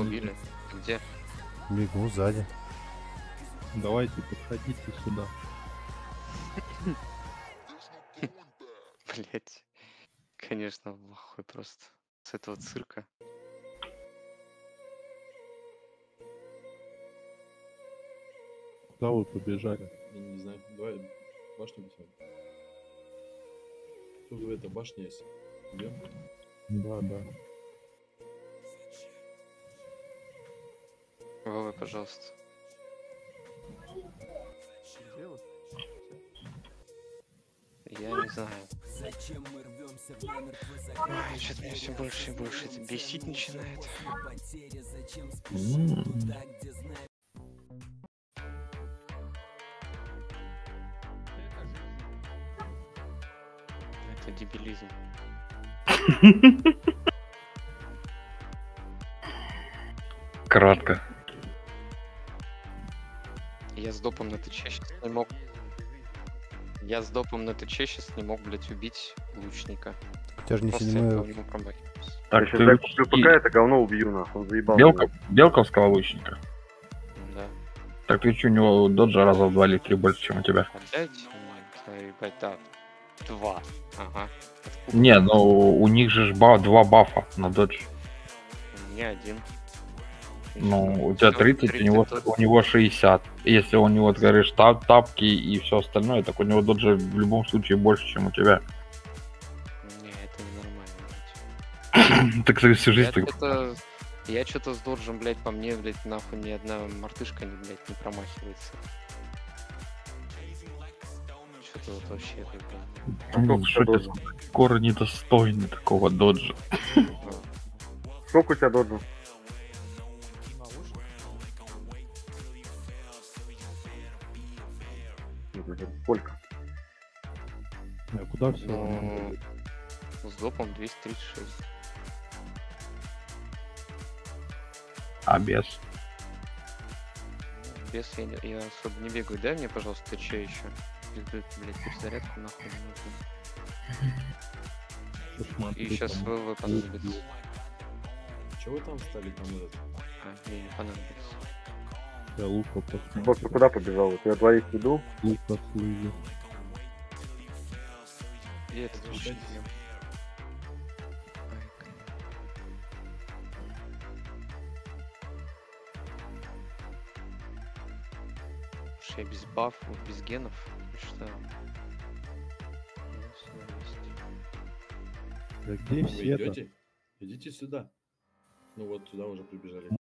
Убили. Где? Бегу сзади. Давайте, подходите сюда. Блять. Конечно, ахуе просто. С этого цирка. Куда вы побежали? Я не знаю. Давай башню бьем. Тут в этой башне есть. Бьем. Да, да. Вова, пожалуйста. Я не знаю. Зачем мы рвемся в намертво Что-то меня все больше и больше это бесить начинает. Это дебилизм. Кратко. С допом на ТЧ сейчас не мог. Я с допом на ТЧ сейчас не мог, блять, убить лучника. У тебя же не седьмой. Так, Если ты я куплю ПК, это говно убью, нахуй, он заебал. Белка. Белковского лучника. Да. Так ты что, у него доджа раза в два или три больше, чем у тебя? Опять? Нет, ебать, да. Два. Ага. Не, ну у них же ж ба- два бафа на додж. У меня один. Ну, у тебя Всё, 30, у него, у него 60. Если у него, ты говоришь, тап, тапки и все остальное, так у него доджа в любом случае больше, чем у тебя. Не, это ненормально. Так ты всю жизнь так... что-то... Я что-то с Дорджем, блядь, по мне, блядь, нахуй ни одна мартышка, не, блядь, не промахивается. Что-то вот вообще. Ну, что тебе скоро недостойны такого доджа. Сколько у тебя доджа? Сколько? А куда все? Ну, с допом 236. А без? Без я, я особо не бегаю. Дай мне, пожалуйста, ТЧ еще. Блядь, перезарядку нахуй не нужно. И сейчас ВВ понадобится. Чего вы там стали там этот? А, не, не понадобится. Я посмотрел. Вот ты куда побежал? Вот Я двоих веду. Лука слыжу. И. Потому что я без бафов, без генов. Что? Ну. Да где идете? Идите сюда. Ну вот сюда уже прибежали.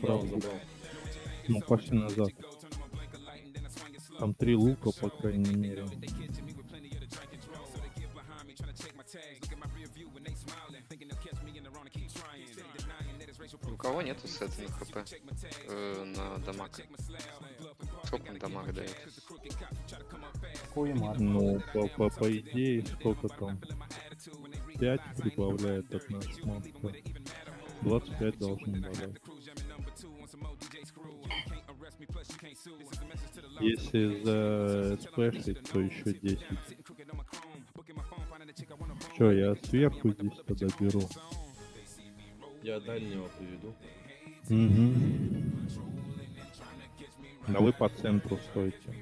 правду. Ну, пошли назад. Там три лука, по крайней мере. У кого нету сета на хп? Э, на дамаг. Сколько он дамаг дает? Ну, по, по, по идее, сколько там? 5 прибавляет от нас монстра. 25 должен добавлять. Если за спешить, то еще 10. Че, я сверху здесь тогда беру. Я дальнего приведу. Угу. А вы по центру стойте.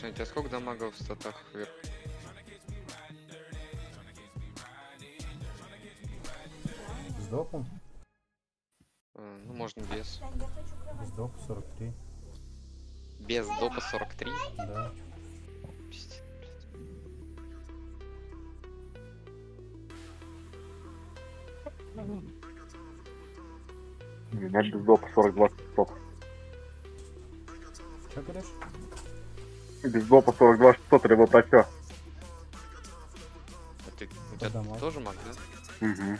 Горничная, у тебя сколько дамага в статах вверх? С допом? Э, ну, можно без. С допа 43. Без допа 43? Да. У меня без допа 42 600. Что говоришь? Без допа 42 600 или вот так А ты, у тебя тоже маг, да? Угу.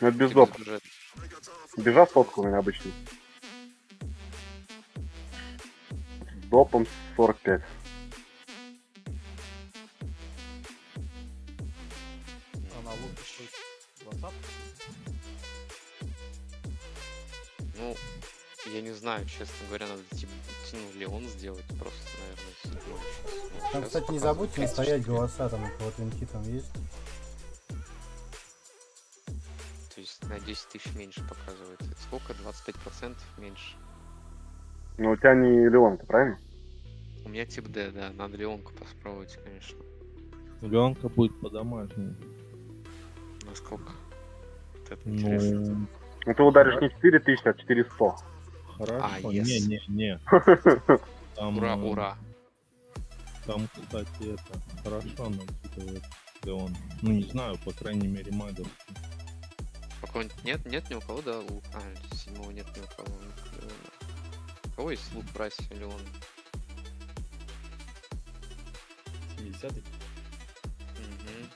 Ну это без Тебе допа. Бежа сотка у меня обычно. С допом 45. А на луке стоит 20 Ну, я не знаю, честно говоря, надо типа, ну, Леон сделать просто, наверное, седьмой. Ну, Там, кстати, не забудьте 30 настоять голоса, там у кого твинки там есть. То есть на 10 тысяч меньше показывает. Это сколько? 25% меньше. Ну у тебя не Леон, ты правильно? У меня тип D, да. Надо Леонку попробовать, конечно. Леонка будет по домашней. Насколько? Вот это интересно. Ну, Ну ты ударишь не 4000, а 400. Хорошо. А, Не, yes. не, не. Там, Ура, э, ура. Там, кстати, это хорошо накидывает Леон. Ну, не знаю, по крайней мере, магов. А кого-нибудь нет? Нет ни у кого, да? лук? А, седьмого нет ни у кого. У кого есть лук брать Леон? 70 Мгм.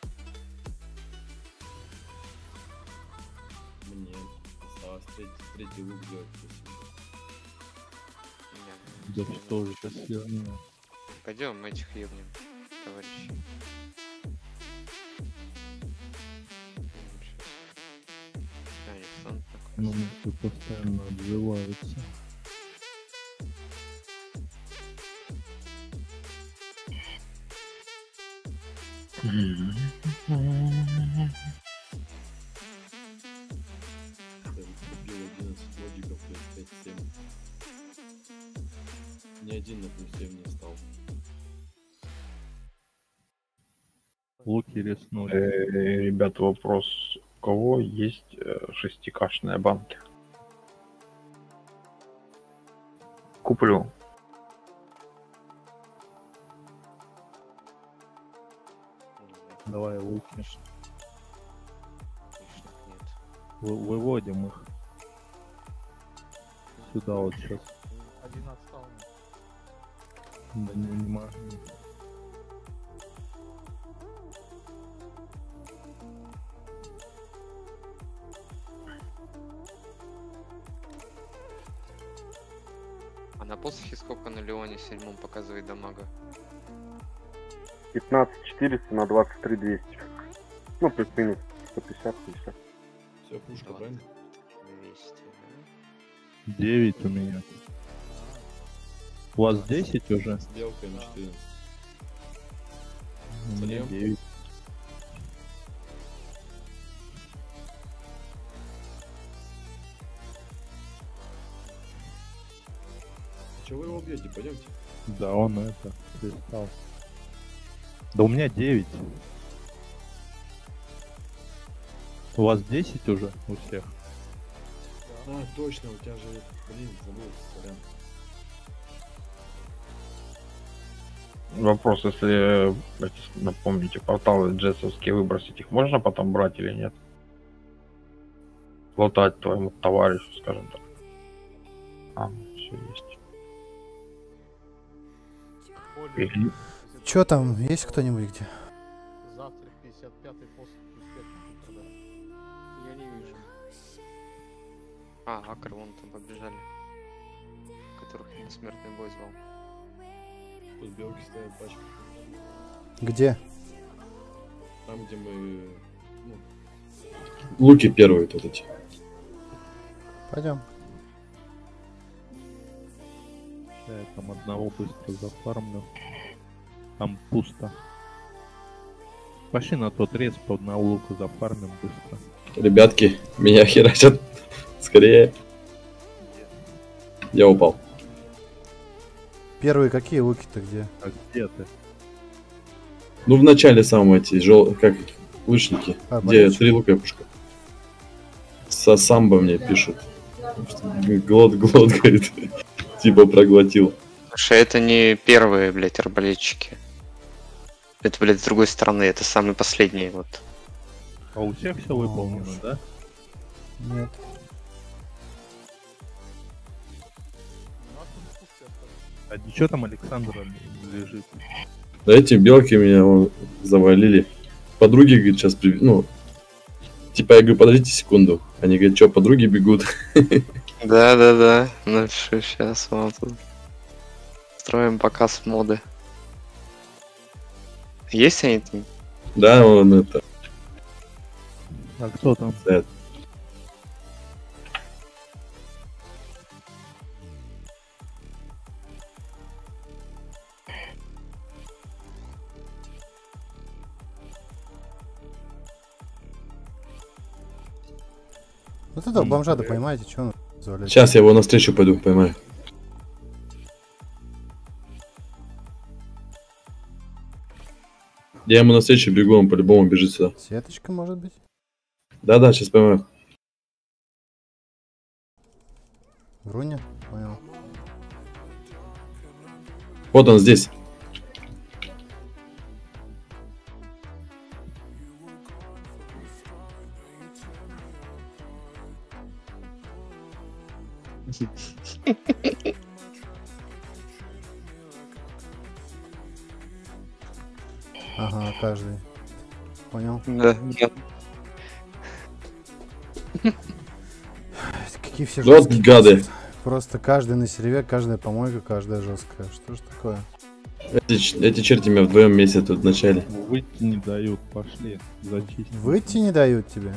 Мне осталось третий, третий лук делать. Да что же это херня? Пойдем этих ебнем, товарищи. Ну, это постоянно отзывается. Убил один 7 не стал. Луки реснули. Э, Ребята, вопрос. У кого есть э, шестикашные банки? Куплю. Давай луки. Вы- выводим их. Сюда вот сейчас. Один отстал. Да не, не могу. А на посохе сколько на Леоне седьмом показывает дамага? 15 400 на 23 200. Ну, плюс-минус 150 50. Все, пушка, правильно? 200, да? 9 у меня. У вас 10 уже? С белкой на 14. У меня Зачем? 9. Че вы его бьете? Пойдемте. Да, он это, пристал. Да у меня 9. У вас 10 уже у всех? А, точно, у тебя же, блин, забыл, сорян. Вопрос, если, напомните, порталы джессовские выбросить, их можно потом брать или нет? Лутать твоему товарищу, скажем так. А, все есть. Или- Чё там, есть кто-нибудь где? Завтра 55-й пост плюс 5 компьютера, да. Я не вижу. А, Акр вон там побежали. Которых я на смертный бой звал. Тут белки стоят пачка. Где? Там, где мы... ну, Луки первые вот эти. Пойдем. Я там одного быстро зафармлю. Там пусто. Пошли на тот рез по одного лука зафармим быстро. Ребятки, меня херачат. Скорее. Я упал. Первые какие луки-то где? А где ты? Ну, в начале самом эти, жел... как лучники. А, где болельщики. три лука пушка. Со самбо мне пишут. Что Глот, глот, говорит. Типа проглотил. Слушай, это не первые, блядь, арбалетчики. Это, блядь, с другой стороны, это самые последние, вот. А у всех все выполнено, да? Нет. А ничего там Александра лежит? Да эти белки меня вон завалили. Подруги, говорит, сейчас при... Ну, типа я говорю, подождите секунду. Они говорят, что, подруги бегут. Да-да-да. Ну что, сейчас вам тут строим показ моды. Есть они там? Да, он это... А кто там? стоят. Вот этого бомжа-то поймайте, что он позволяет? Сейчас я его навстречу пойду, поймаю. Я ему навстречу бегу, он по-любому бежит сюда. Сеточка, может быть? Да-да, сейчас поймаю. Вруня? Понял. Вот он здесь. Ага, каждый. Понял? Да. Какие все Вот жесткие. гады. просто. Каждый на серве, каждая помойка, каждая жесткая. Что ж такое? Эти, эти черти меня вдвоем месяц тут в начале. Выйти не дают, пошли. Зачистить. Выйти не дают тебе.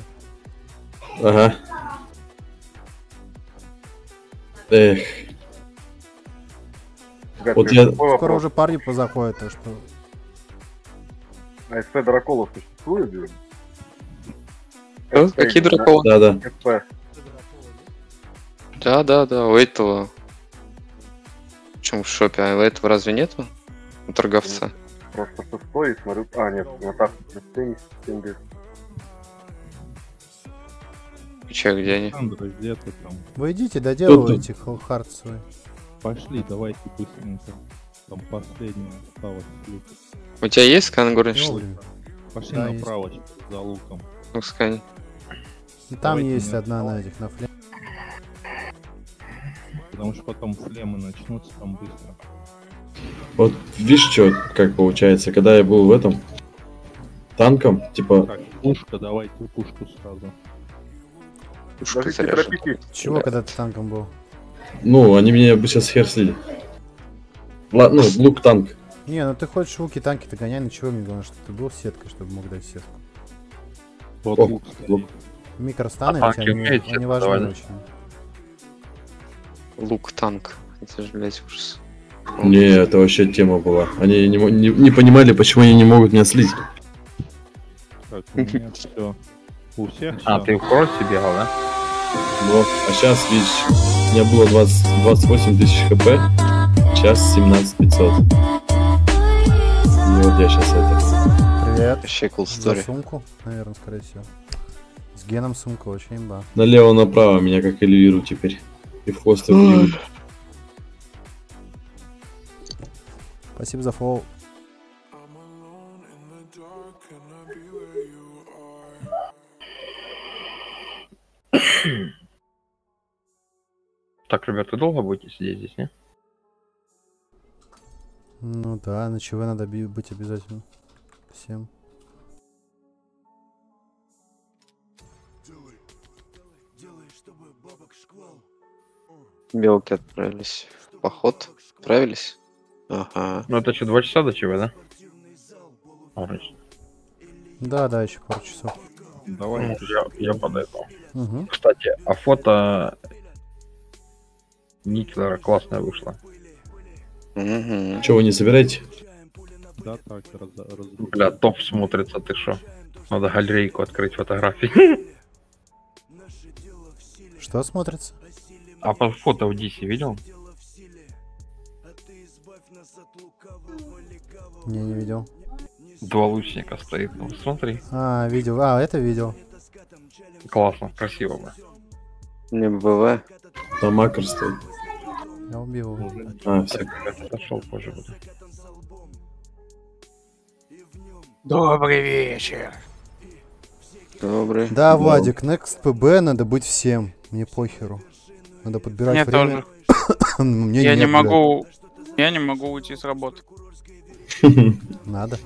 Ага. Эх. Вот я... Скоро уже парни позаходят, так что... А СП драколов существует? блин? Какие да? драколы? Да-да. СП. Да-да-да, у этого... Чем в шопе? А у этого разве нету? У торговца? Просто шестой и смотрю... А, нет, на так, чё, где они? Александра, где ты там? Вы идите, доделывайте хардс свой. Пошли, давайте быстренько. Там последний осталось. У тебя есть скан горничный? Вовремя. Пошли Да, есть. направо за луком. Ну, скань. Ну, Там Давайте есть одна на этих, на фле. Потому что потом флемы начнутся там быстро. Вот видишь, что, как получается, когда я был в этом танком, типа, Так, пушка, давайте пушку сразу. Торопитесь. Чего, когда ты танком был? ну, они меня бы сейчас хер слили. Ла- ну, лук танк. Не, ну ты хочешь луки, танки, ты гоняй, ничего, мне главное, чтобы ты был сеткой, чтобы мог дать сетку. Вот О, лук лук. Микростаны А они, умеют они важны давать, да? очень. Лук, танк. Это же, блядь, ужас. Не, это вообще тема была. Они не, не- не понимали, почему они не могут меня слить. Так, у меня все. У всех А, ты в кроссе бегал, да? Вот. А сейчас, видишь, у меня было 20, 28 тысяч хп, сейчас 17 500. И вот я сейчас это. Привет. Вообще cool За сумку, наверное, скорее всего. С геном сумка, очень имба. Налево-направо меня как элевиру теперь. И в хвост. Спасибо за фолл. Так, ребят, вы долго будете сидеть здесь, не? Ну да, на ЧВ надо быть обязательно. Всем. Белки отправились в поход. Отправились? Ага. Ну это что, два часа до чего, да? Да, да, еще пару часов. ну, я, я под это. Мгм. Кстати, а фото Никлера классное вышло. Че, вы не собираете? Да, так, раз, раз... Бля, топ смотрится, ты шо? Надо галерейку открыть фотографий. Что смотрится? А по фото в Дисе видел? Не, не видел. Два лучника стоит. Ну, смотри. А, видел. А, это видел. Классно, красиво, бля. Не БВ. Там макр стоит. Я убил его. А, все. Отошел позже буду. Добрый вечер. Добрый. Да, Владик, Next PB надо быть всем. Мне похеру. Надо подбирать Мне время. Мне я не нет, блядь. могу. Я не могу уйти с работы. Надо.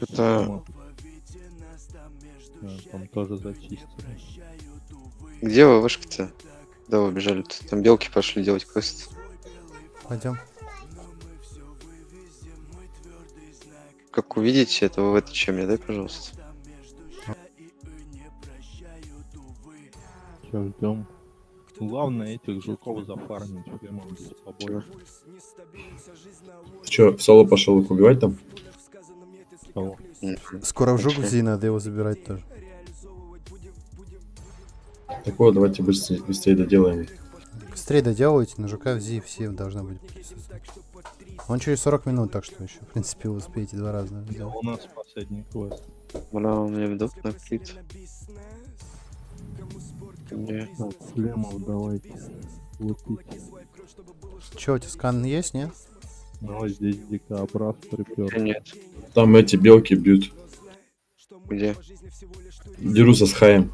Это там тоже зачистили. где вы вышки-то? Да, вы убежали. Там белки пошли делать квест. Пойдем. Как увидите, это вы в это чем мне дай, пожалуйста. Сейчас ждем. Главное этих жуков зафармить, прямо без побоев. Че, в соло пошел их убивать там? Кого? Скоро в Жугузи надо его забирать тоже. Так вот, давайте быстрее, быстрее доделаем. Быстрее доделывайте, на жука в зи все должны быть. Он через 40 минут, так что еще, в принципе, вы успеете два раза. Да, сделать. у нас последний квест. Бля, у меня видок накрыт. Не. Так, шлемов давайте лупить. Че, у тебя скан есть, нет? Ну, вот здесь дикобраз припер. Нет. Там эти белки бьют. Где? Дерутся с хаем.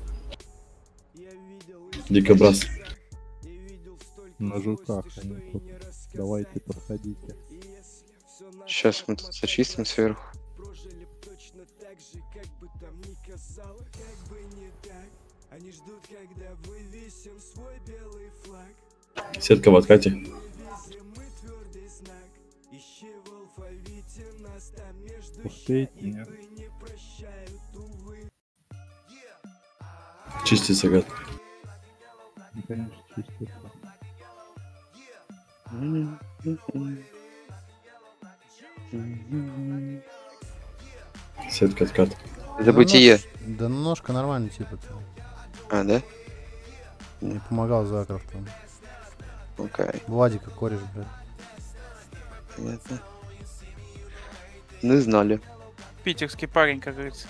Дикобраз. На жуках они тут. Давайте подходите. Сейчас мы тут зачистим сверху. Сетка в откате. Успеете, нет? Чистится, гад. Ну, конечно, чистится. Сетка откат. Это бытие. Да немножко нормально, типа. -то. А, да? Не помогал Закров там. Окей. Владика кореш, блядь. Понятно. Не знали. Питерский парень, как говорится.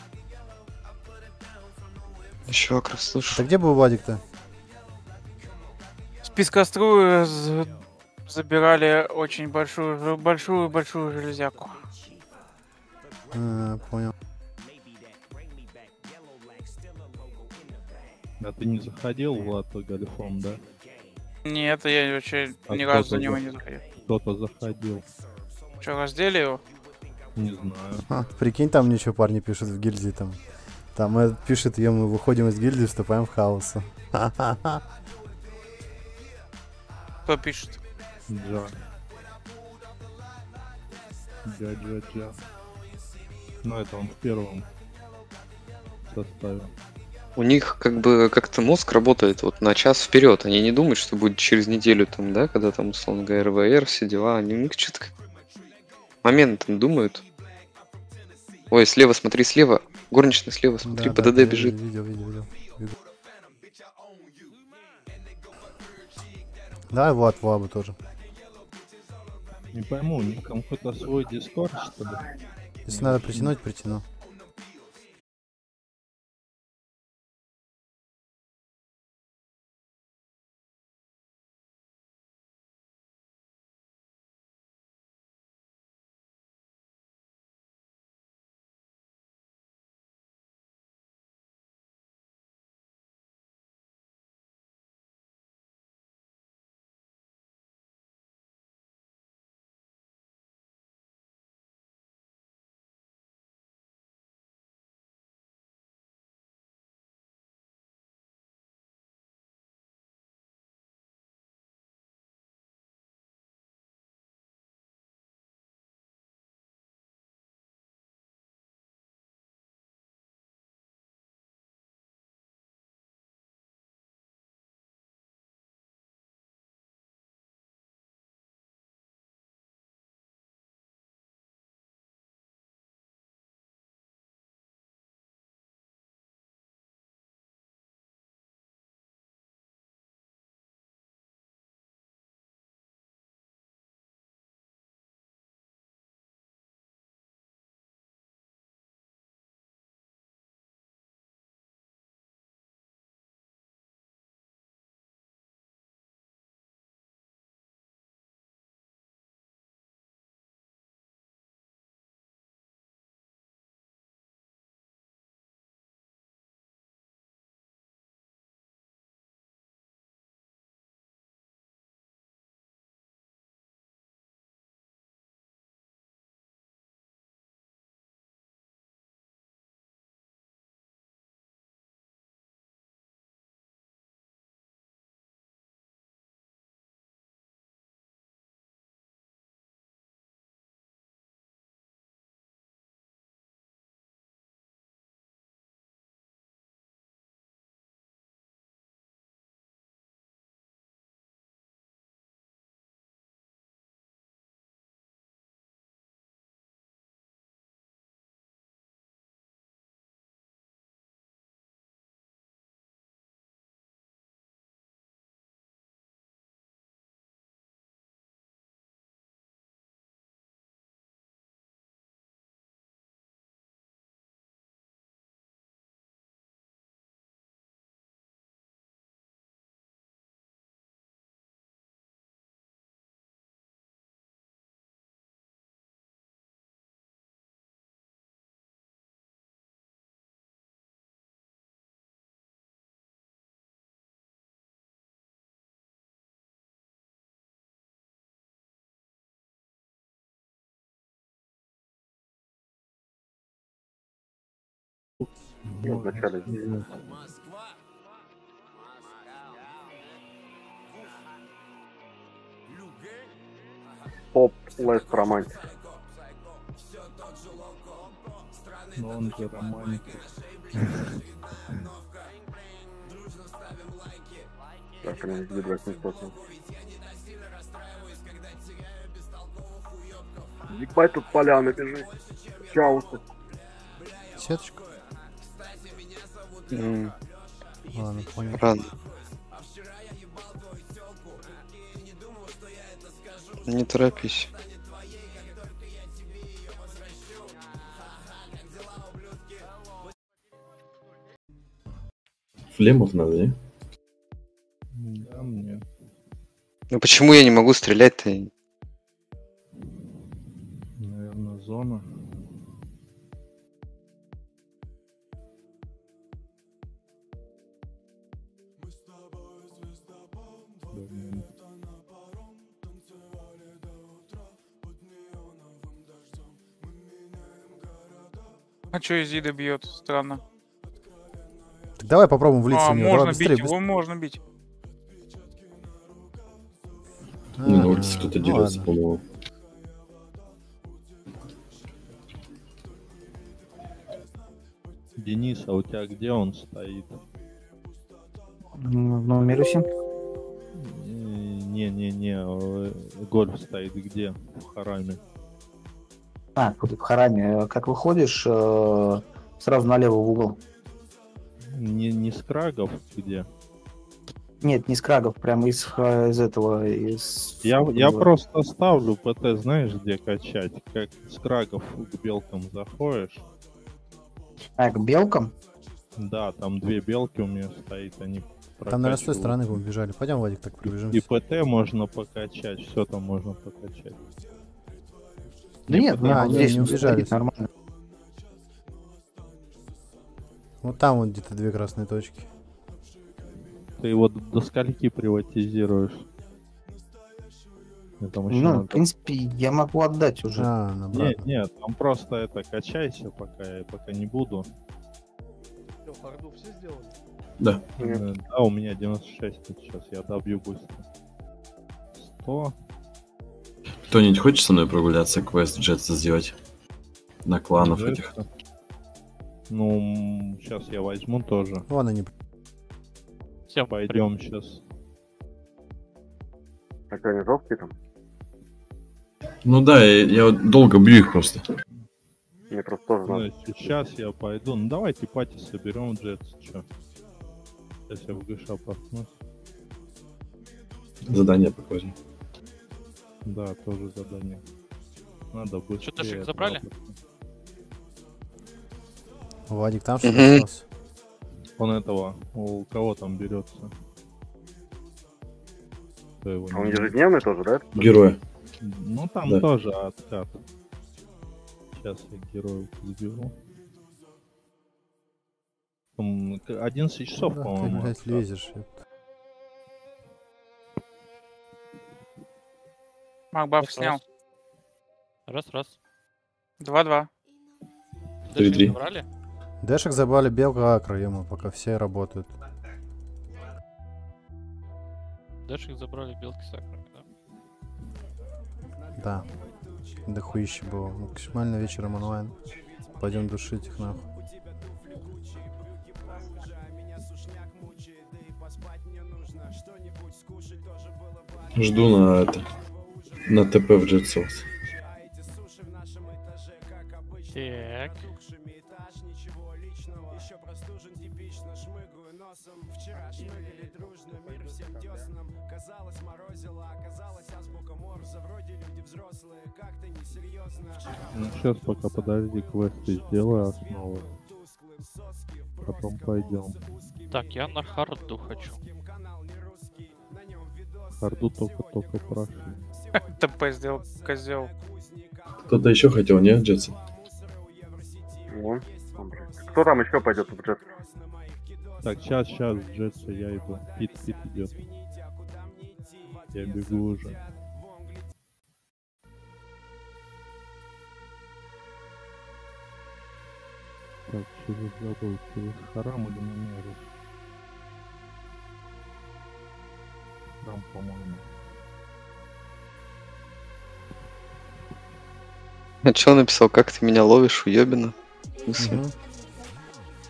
Еще как раз слышу. Так где был Владик-то? С пескострую з- забирали очень большую, большую, большую железяку. А, понял. А ты не заходил в лото гольфом, да? Нет, я вообще А ни разу за него не заходил. Кто-то заходил. Че, раздели его? Не знаю. Ха, прикинь, там мне что парни пишут в гильдии там. Там пишет, я мы выходим из гильдии, вступаем в хаос. Кто пишет? Джа. Джа, джа, джа. Ну, это он в первом составе. У них как бы как-то мозг работает вот на час вперед. Они не думают, что будет через неделю там, да, когда там, условно говоря, РВР, все дела. Они у них что-то. Моментом думают. Ой, слева, смотри, слева. Горничная слева, смотри, Да, да, ПДД я бежит. Видел, видел, видел. Видел. Да, Влад, Влабу тоже. Не пойму, у них там какой-то свой дискорд, что ли? Если надо притянуть, притяну. Ну, вначале. Поп Лест Романтик. Но он же романтик. Так, блин, где 2800. Ебать тут поляна бежит. Чаусы. Сеточка? М, Ладно, понял. Рано. Не торопись. Флемов надо, не? Да, мне. Ну почему я не могу стрелять-то? Наверное, зона. А чё Изида бьет? Странно. Так давай попробуем влиться а, в него. можно Давай бить, быстрее, его быстрее. можно бить. Не, на А, улице кто-то ну дерется, ладно. по-моему. Денис, а у тебя где он стоит? В номере 7. Не-не-не, э, гольф стоит где? В хараме. А, в Хараме. Как выходишь, э, сразу налево в угол. Не, не с крагов где? Нет, не с крагов, прямо из, ха- из этого, из... Я, я просто ставлю ПТ, знаешь, где качать? Как с крагов к белкам заходишь. А, к белкам? Да, там две белки у меня стоит, они Там, наверное, с той стороны вы убежали. Пойдем, Вадик, так И пробежимся. ПТ можно покачать, все там можно покачать. Да нет, А, не, здесь не убежали. нормально. Вот там вот где-то две красные точки. Ты его до до скольки приватизируешь? Там еще Ну, надо- в принципе, я могу отдать уже. А, Нет, нет, там просто это качайся, пока я пока не буду. Харду все сделали? Да. Э, Да, у меня 96 тут сейчас, я добью быстро. 100. Кто-нибудь хочет со мной прогуляться, квест джетса сделать? На кланов Джетса. этих. Ну, сейчас я возьму тоже. Вон они. Всем пойдем сейчас. А что, они жесткие там? Ну да, я, я вот долго бью их просто. Мне просто тоже Ну, надо. сейчас я пойду. Ну давайте пати соберем джетс, чё. Сейчас я в ГШ. Задание покажем. Да, тоже задание. Надо быстрее. Что, Ташик, забрали? Вадик там что ли остался? Он этого, у кого там берется? Он не- ежедневный тоже, да? Героя. Ну там Да. тоже откат. Сейчас я героев заберу. Там к- 11 часов, Да, ты, по-моему. блядь, откат. лезешь. ёпта. Макбаф Раз, снял. Раз, раз. 2-2. Три, три. Забрали? Дэшек забрали белка акро, ему пока все работают. Их забрали белки с акрами, да? Да. Да хуище было. Максимально вечером онлайн. Пойдем душить их нахуй. Жду на это. На ТП в джетсос. Так. Ну, сейчас пока подожди, квесты сделаю основы. Потом пойдем. Так, я на харду хочу. Харду только-только прошли. ТП сделал, козел. Кто-то еще хотел, не, Джетса? Вон, он, блядь. Кто там еще пойдет в джет? Так, сейчас, сейчас, Джетса, я иду. Пит, Пит идет. Я бегу уже. Так, через забыл, через Харам или Мумеру? Храм, по-моему. А что он написал? Как ты меня ловишь, уебина? Мгм.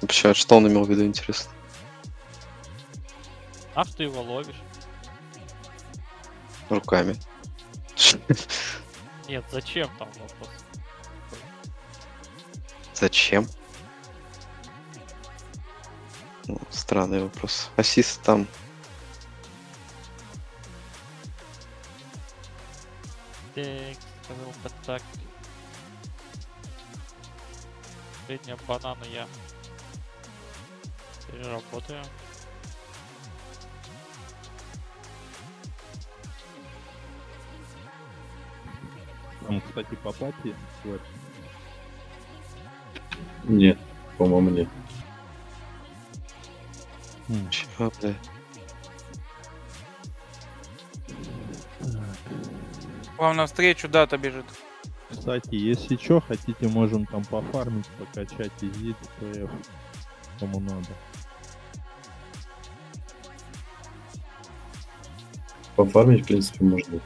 Вообще, а что он имел в виду, интересно? Ах ты его ловишь. Руками. Нет, зачем там вопрос? Зачем? Ну, странный вопрос. Ассист там. Так, сказал так. Средняя банана я. Переработаю. Там, кстати, по пати. Нет, по-моему, нет. Чё, бля? Вам навстречу дата бежит. Кстати, если что, хотите, можем там пофармить, покачать изид, ПФ, кому надо. Пофармить, в принципе, можно.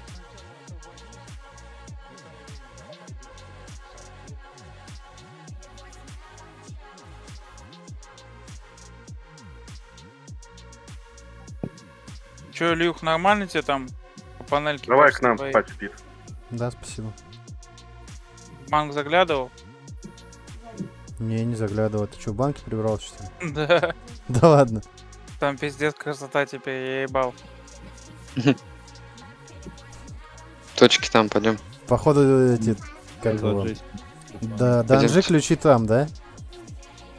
Че, Люх, нормально тебе там по панельке? Давай к нам твоей? спать, Пит. Да, спасибо. Банк заглядывал? Не, не заглядывал. Ты что, в банке прибрался, что ли? Да. Да ладно. Там пиздец красота теперь, я ебал. Точки там, пойдем. Походу эти... Как его? Да, данжи ключи там, да?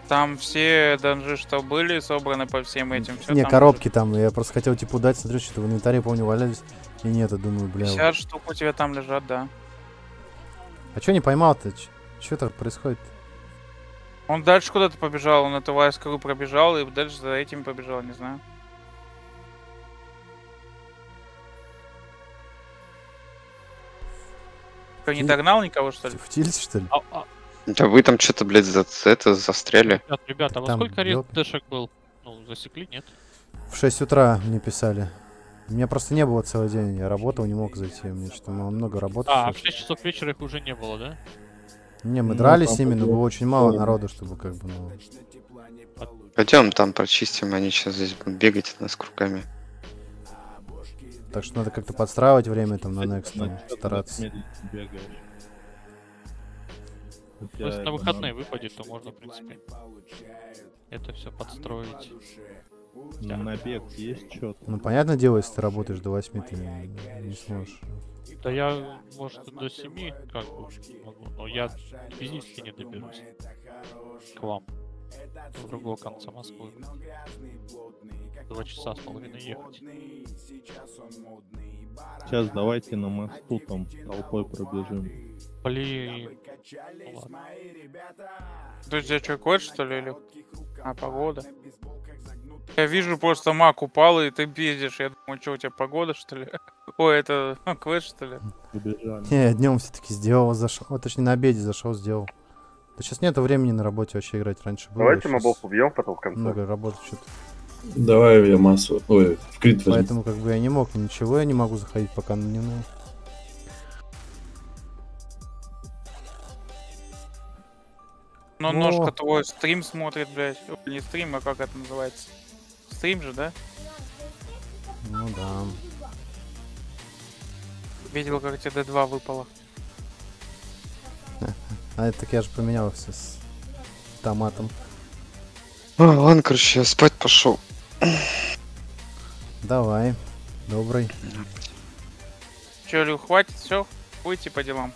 Там все данжи, что были, собраны по всем этим. Всё не, там коробки там. Я просто хотел типа удать, смотрю, что-то в инвентаре, помню, валялись. И нет, я думаю, бля. лежит. 50 штук у тебя там лежат, да. А чё не поймал-то? Что так происходит? Он дальше куда-то побежал, он эту войскару пробежал и дальше за этим побежал, не знаю. Что, не догнал никого, что ли? В тильте, что ли? А, а, Да вы там что-то, блядь, за это застряли. ребят, ребята, а во сколько ёлка. дэшек был? Ну, засекли, нет? В 6 утра мне писали. Меня просто не было целый день. Я работал, не мог зайти. У меня что-то много работы. А, а в всё. 6 часов вечера их уже не было, да? Не, мы Ну, дрались с ними, но было очень мало народу, чтобы как бы, ну... Пойдем там прочистим, они сейчас здесь будут бегать от нас кругами. Так что надо как-то подстраивать время там на next, там, стараться. У если на выходные выпадет, то можно, в принципе, это все подстроить. Ну, на бег есть что-то? Ну, понятное дело, если ты работаешь до 8, ты не, не сможешь. Да я, может, до 7 как бы могу, но я физически не доберусь к вам. С другого конца Москвы. Два часа с половиной ехать. Сейчас давайте на мосту там толпой пробежим. Блин. Ну ладно. То есть я что, кот, что ли, или? А, погода. Я вижу, просто мак упал, и ты пиздишь. Я думаю, что у тебя погода, что ли? Ой, это квест, что ли? Не, днем все-таки сделал, зашел. Вот, точнее, на обеде зашел, сделал. Да сейчас нету времени на работе вообще играть. Раньше было. Давайте щас мобов убьем потом в конце. Много работы что-то. Давай я массу. Ой, в крит возьму. Поэтому как бы я не мог ничего, я не могу заходить пока на дневную. Но О. ножка твой стрим смотрит, блядь. Не стрим, а как это называется? Стрим же, да? Ну да. Видел, как тебе D2 выпало. А это так я же поменялся с томатом. А, ладно, короче, я спать пошел. Давай. Добрый. Че, Лю, хватит, все? Будете по делам?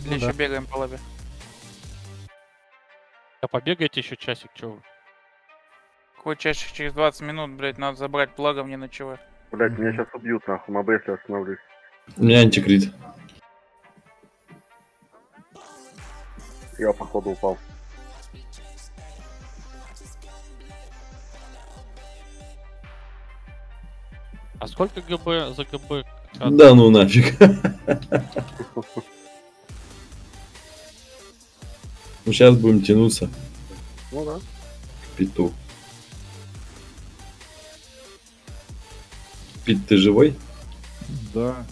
Или Ну еще да. бегаем по лобби? Да побегайте еще часик, вы. Какой чаще через 20 минут, блядь, надо забрать благо мне ночевать. Блять, меня сейчас убьют нахуй, мобы, если остановлюсь. У меня антикрит. Я походу упал. А сколько ГБ за ГБ? Да ну нафиг. Ну сейчас будем тянуться. Ну да. К Питу. Пит, ты живой? Да.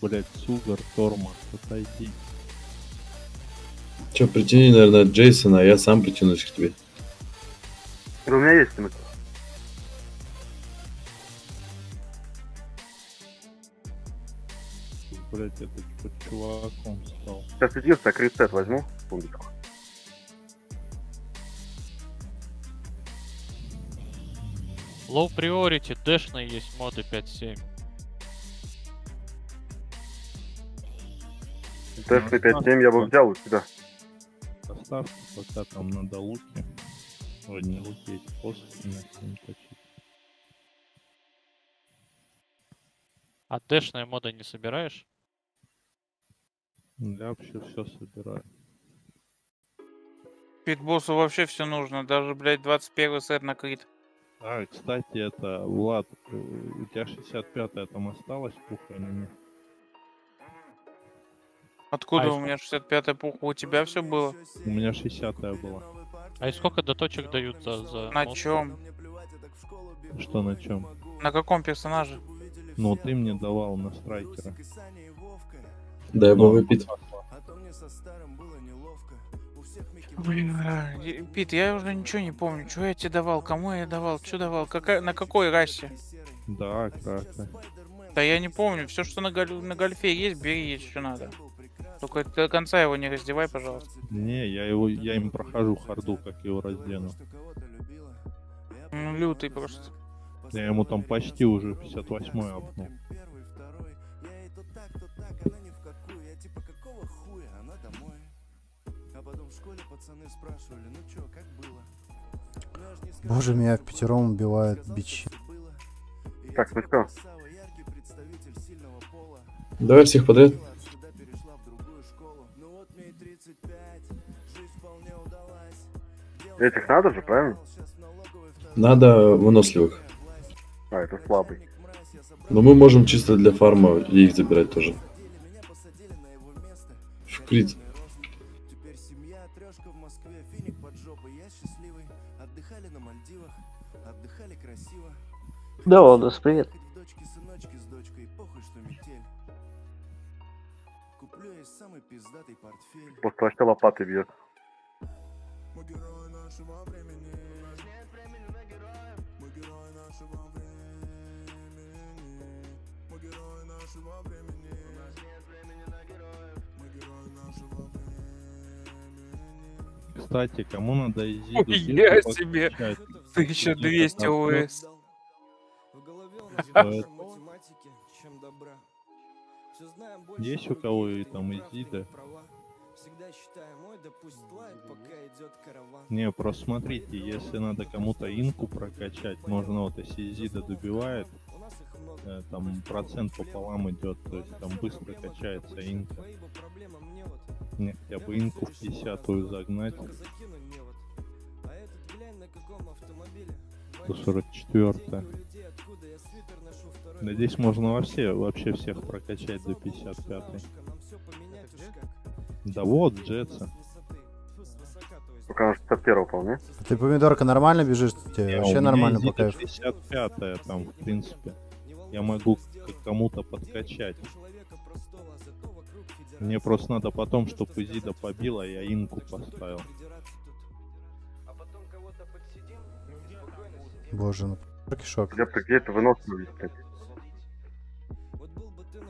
Блять, Сугар, Торма, отойди. Че, притяни, наверное, Джейсона, а я сам притянусь к тебе. У меня есть смысл. Блять, это типа чуваком стал. Сейчас единственное, крестет возьму. Секундочку. Low Priority, дэшные есть моды 5.7. Тест на 5.7 я бы взял у тебя. Поставьте пока там надо луки. Ой, не луки, эти посохи на 7 точить. А дэшные моды не собираешь? Я вообще все собираю. Питбоссу вообще все нужно, даже, блядь, 21 сет на крит. А, кстати, это, Влад, э, у тебя 65-я там осталась пуха или нет? Откуда А, у меня 65 пуха? У тебя все было? У меня 60-я была. А и сколько доточек дают за... за На мод? чем? Что на чем? На каком персонаже? Ну, ты мне давал на страйкера. Дай Ну, бог Пит. Блин, а, Пит, я уже ничего не помню. Что я тебе давал? Кому я давал? Что давал? Какая, на какой расе? Да, кратко. Да я не помню. Все, что на, на гольфе есть, бери, если что надо. Только до конца его не раздевай, пожалуйста. Не, я его, я им прохожу харду, как его раздену. Ну, лютый просто. Я ему там почти уже 58-й апнул. Боже, меня в пятером убивают бичи. Так, ну что? Давай всех подряд. Этих надо же, правильно? Надо выносливых. А, это слабый. Но мы можем чисто для фарма их забирать тоже. В крит. Да, Валдос, привет. После вообще лопатой бьет. Кстати, кому надо Изиду Ой, я себе. Изида 1200 там, ну, ОС. Есть у кого и там Изида? Не, просто смотрите, если надо кому-то инку прокачать, можно вот если Изида добивает, э, там процент пополам идет, то есть там быстро качается инка. Мне хотя бы инку в 50 загнать. 144 Да здесь можно вообще, вообще всех прокачать до 55 Да вот, Джетса. Пока на 61 вполне. Ты помидорка нормально бежишь? Тебе Не, вообще у меня нормально по Изида кайфу? 65 там, в принципе. Я могу кому-то подкачать. Мне просто надо потом, чтобы Изида побила, я инку поставил. Боже, ну шок. Где ты где это выносливый, кстати?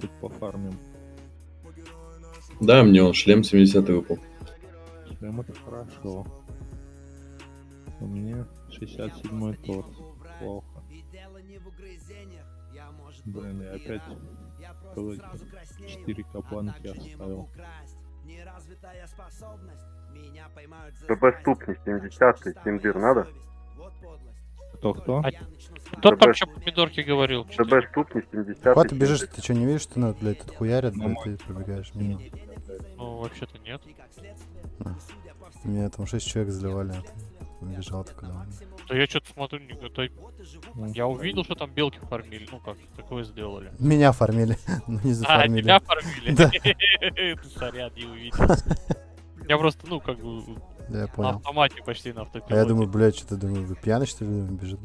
хоть пофармим. Да, мне он шлем 70 выпал. Прям это хорошо. У меня 67 торс. Плохо. Блин, я опять 4 кабанки оставил. ББ ступни 70 тиндыр надо? Кто-кто? А кто там что помидорки говорил? ДБ ступни 70 Куда ты бежишь, ты что, не видишь, что нас, блядь, тут хуярят, блядь, ты пробегаешь мимо. Ну, вообще-то нет. А. Меня там 6 человек заливали, а ты бежал куда. Да я что-то смотрю, не то- Я увидел, что там белки фармили. Ну как, такое сделали. Меня оформили, ну не А, зафармили. тебя фармили? Да. Сорян, не увидел. Я просто, ну, как бы... Да, я На понял. автомате почти на А автопилоте. я думаю, блядь, что-то думаю, вы пьяный, что ли, бежит?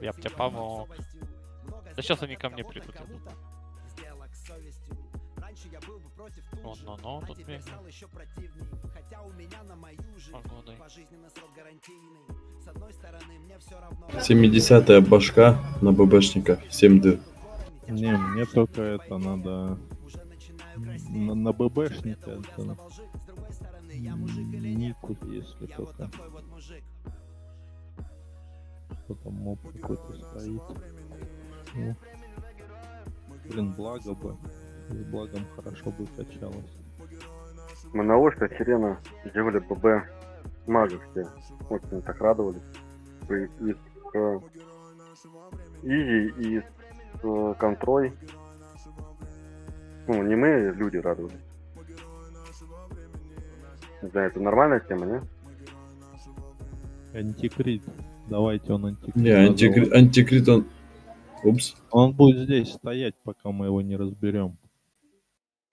Я б тебе помог. Да сейчас они ко мне придут. идут. Вон, ну, ну, тут бегает. Погодой. 70-я башка на ББшника, 7 дыр. Не, мне только это надо... На, на ББшника это... Нику, если только. Кто там моб какой-то стоит. Ну. Блин, благо бы. С благом хорошо бы качалось. Мы на ложке сирена делали ББ магов все. Очень так радовались. И- Из э, Изи и с э, контрой. Ну, не мы, люди радовались. Не знаю, это нормальная тема, не? Антикрит. Давайте он антикрит. Не, антикри- назовем. антикрит он... Упс. Он будет здесь стоять, пока мы его не разберем.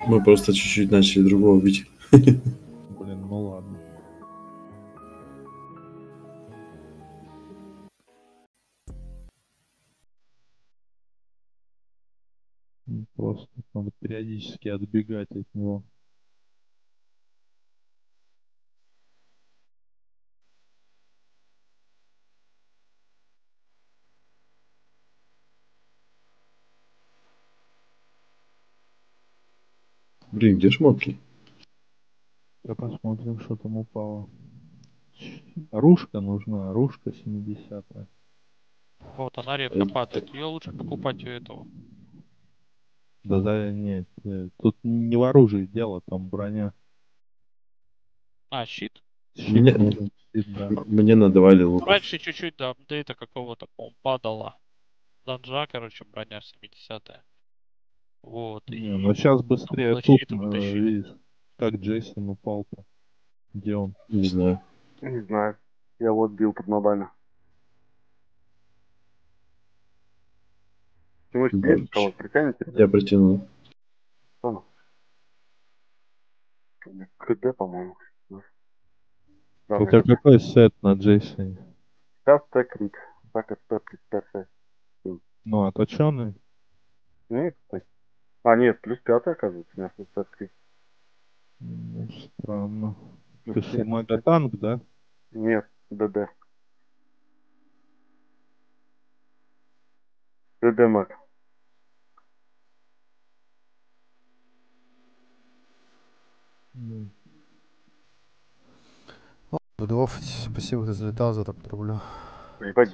Мы просто чуть-чуть начали другого бить. Блин, ну ладно. Просто надо периодически отбегать от него. Блин, где шмотки? Я посмотрим, что там упало. Оружка нужна, оружка 70 Вот, она редко падает. Ее лучше покупать у этого. Да да нет, э, тут не в оружии дело, там броня. А, щит? Щит Мне, щит, да. мне надавали лук. Раньше чуть-чуть до апдейта какого-то, падала. Данжа, короче, броня 70 Вот. Не, и ну сейчас быстрее было тут, э, видишь, как Джейсон упал-то. Где он? Не знаю. Не знаю. Я вот бил под мобайльно. Чему Да. кого притянете? Я притянул. Кто? КД, по-моему. Да, У тебя какой сет на Джейсоне? Сейчас крик. Так, СП 35 Ну, а точеный? Нет, кстати. А, нет, плюс пятый, оказывается, у меня СП крик. Ну, странно. Ну, Ты что, маготанк, да? Нет, ДД. ДД маг. Буду офать. Спасибо, ты залетал за так рублю. Ебать,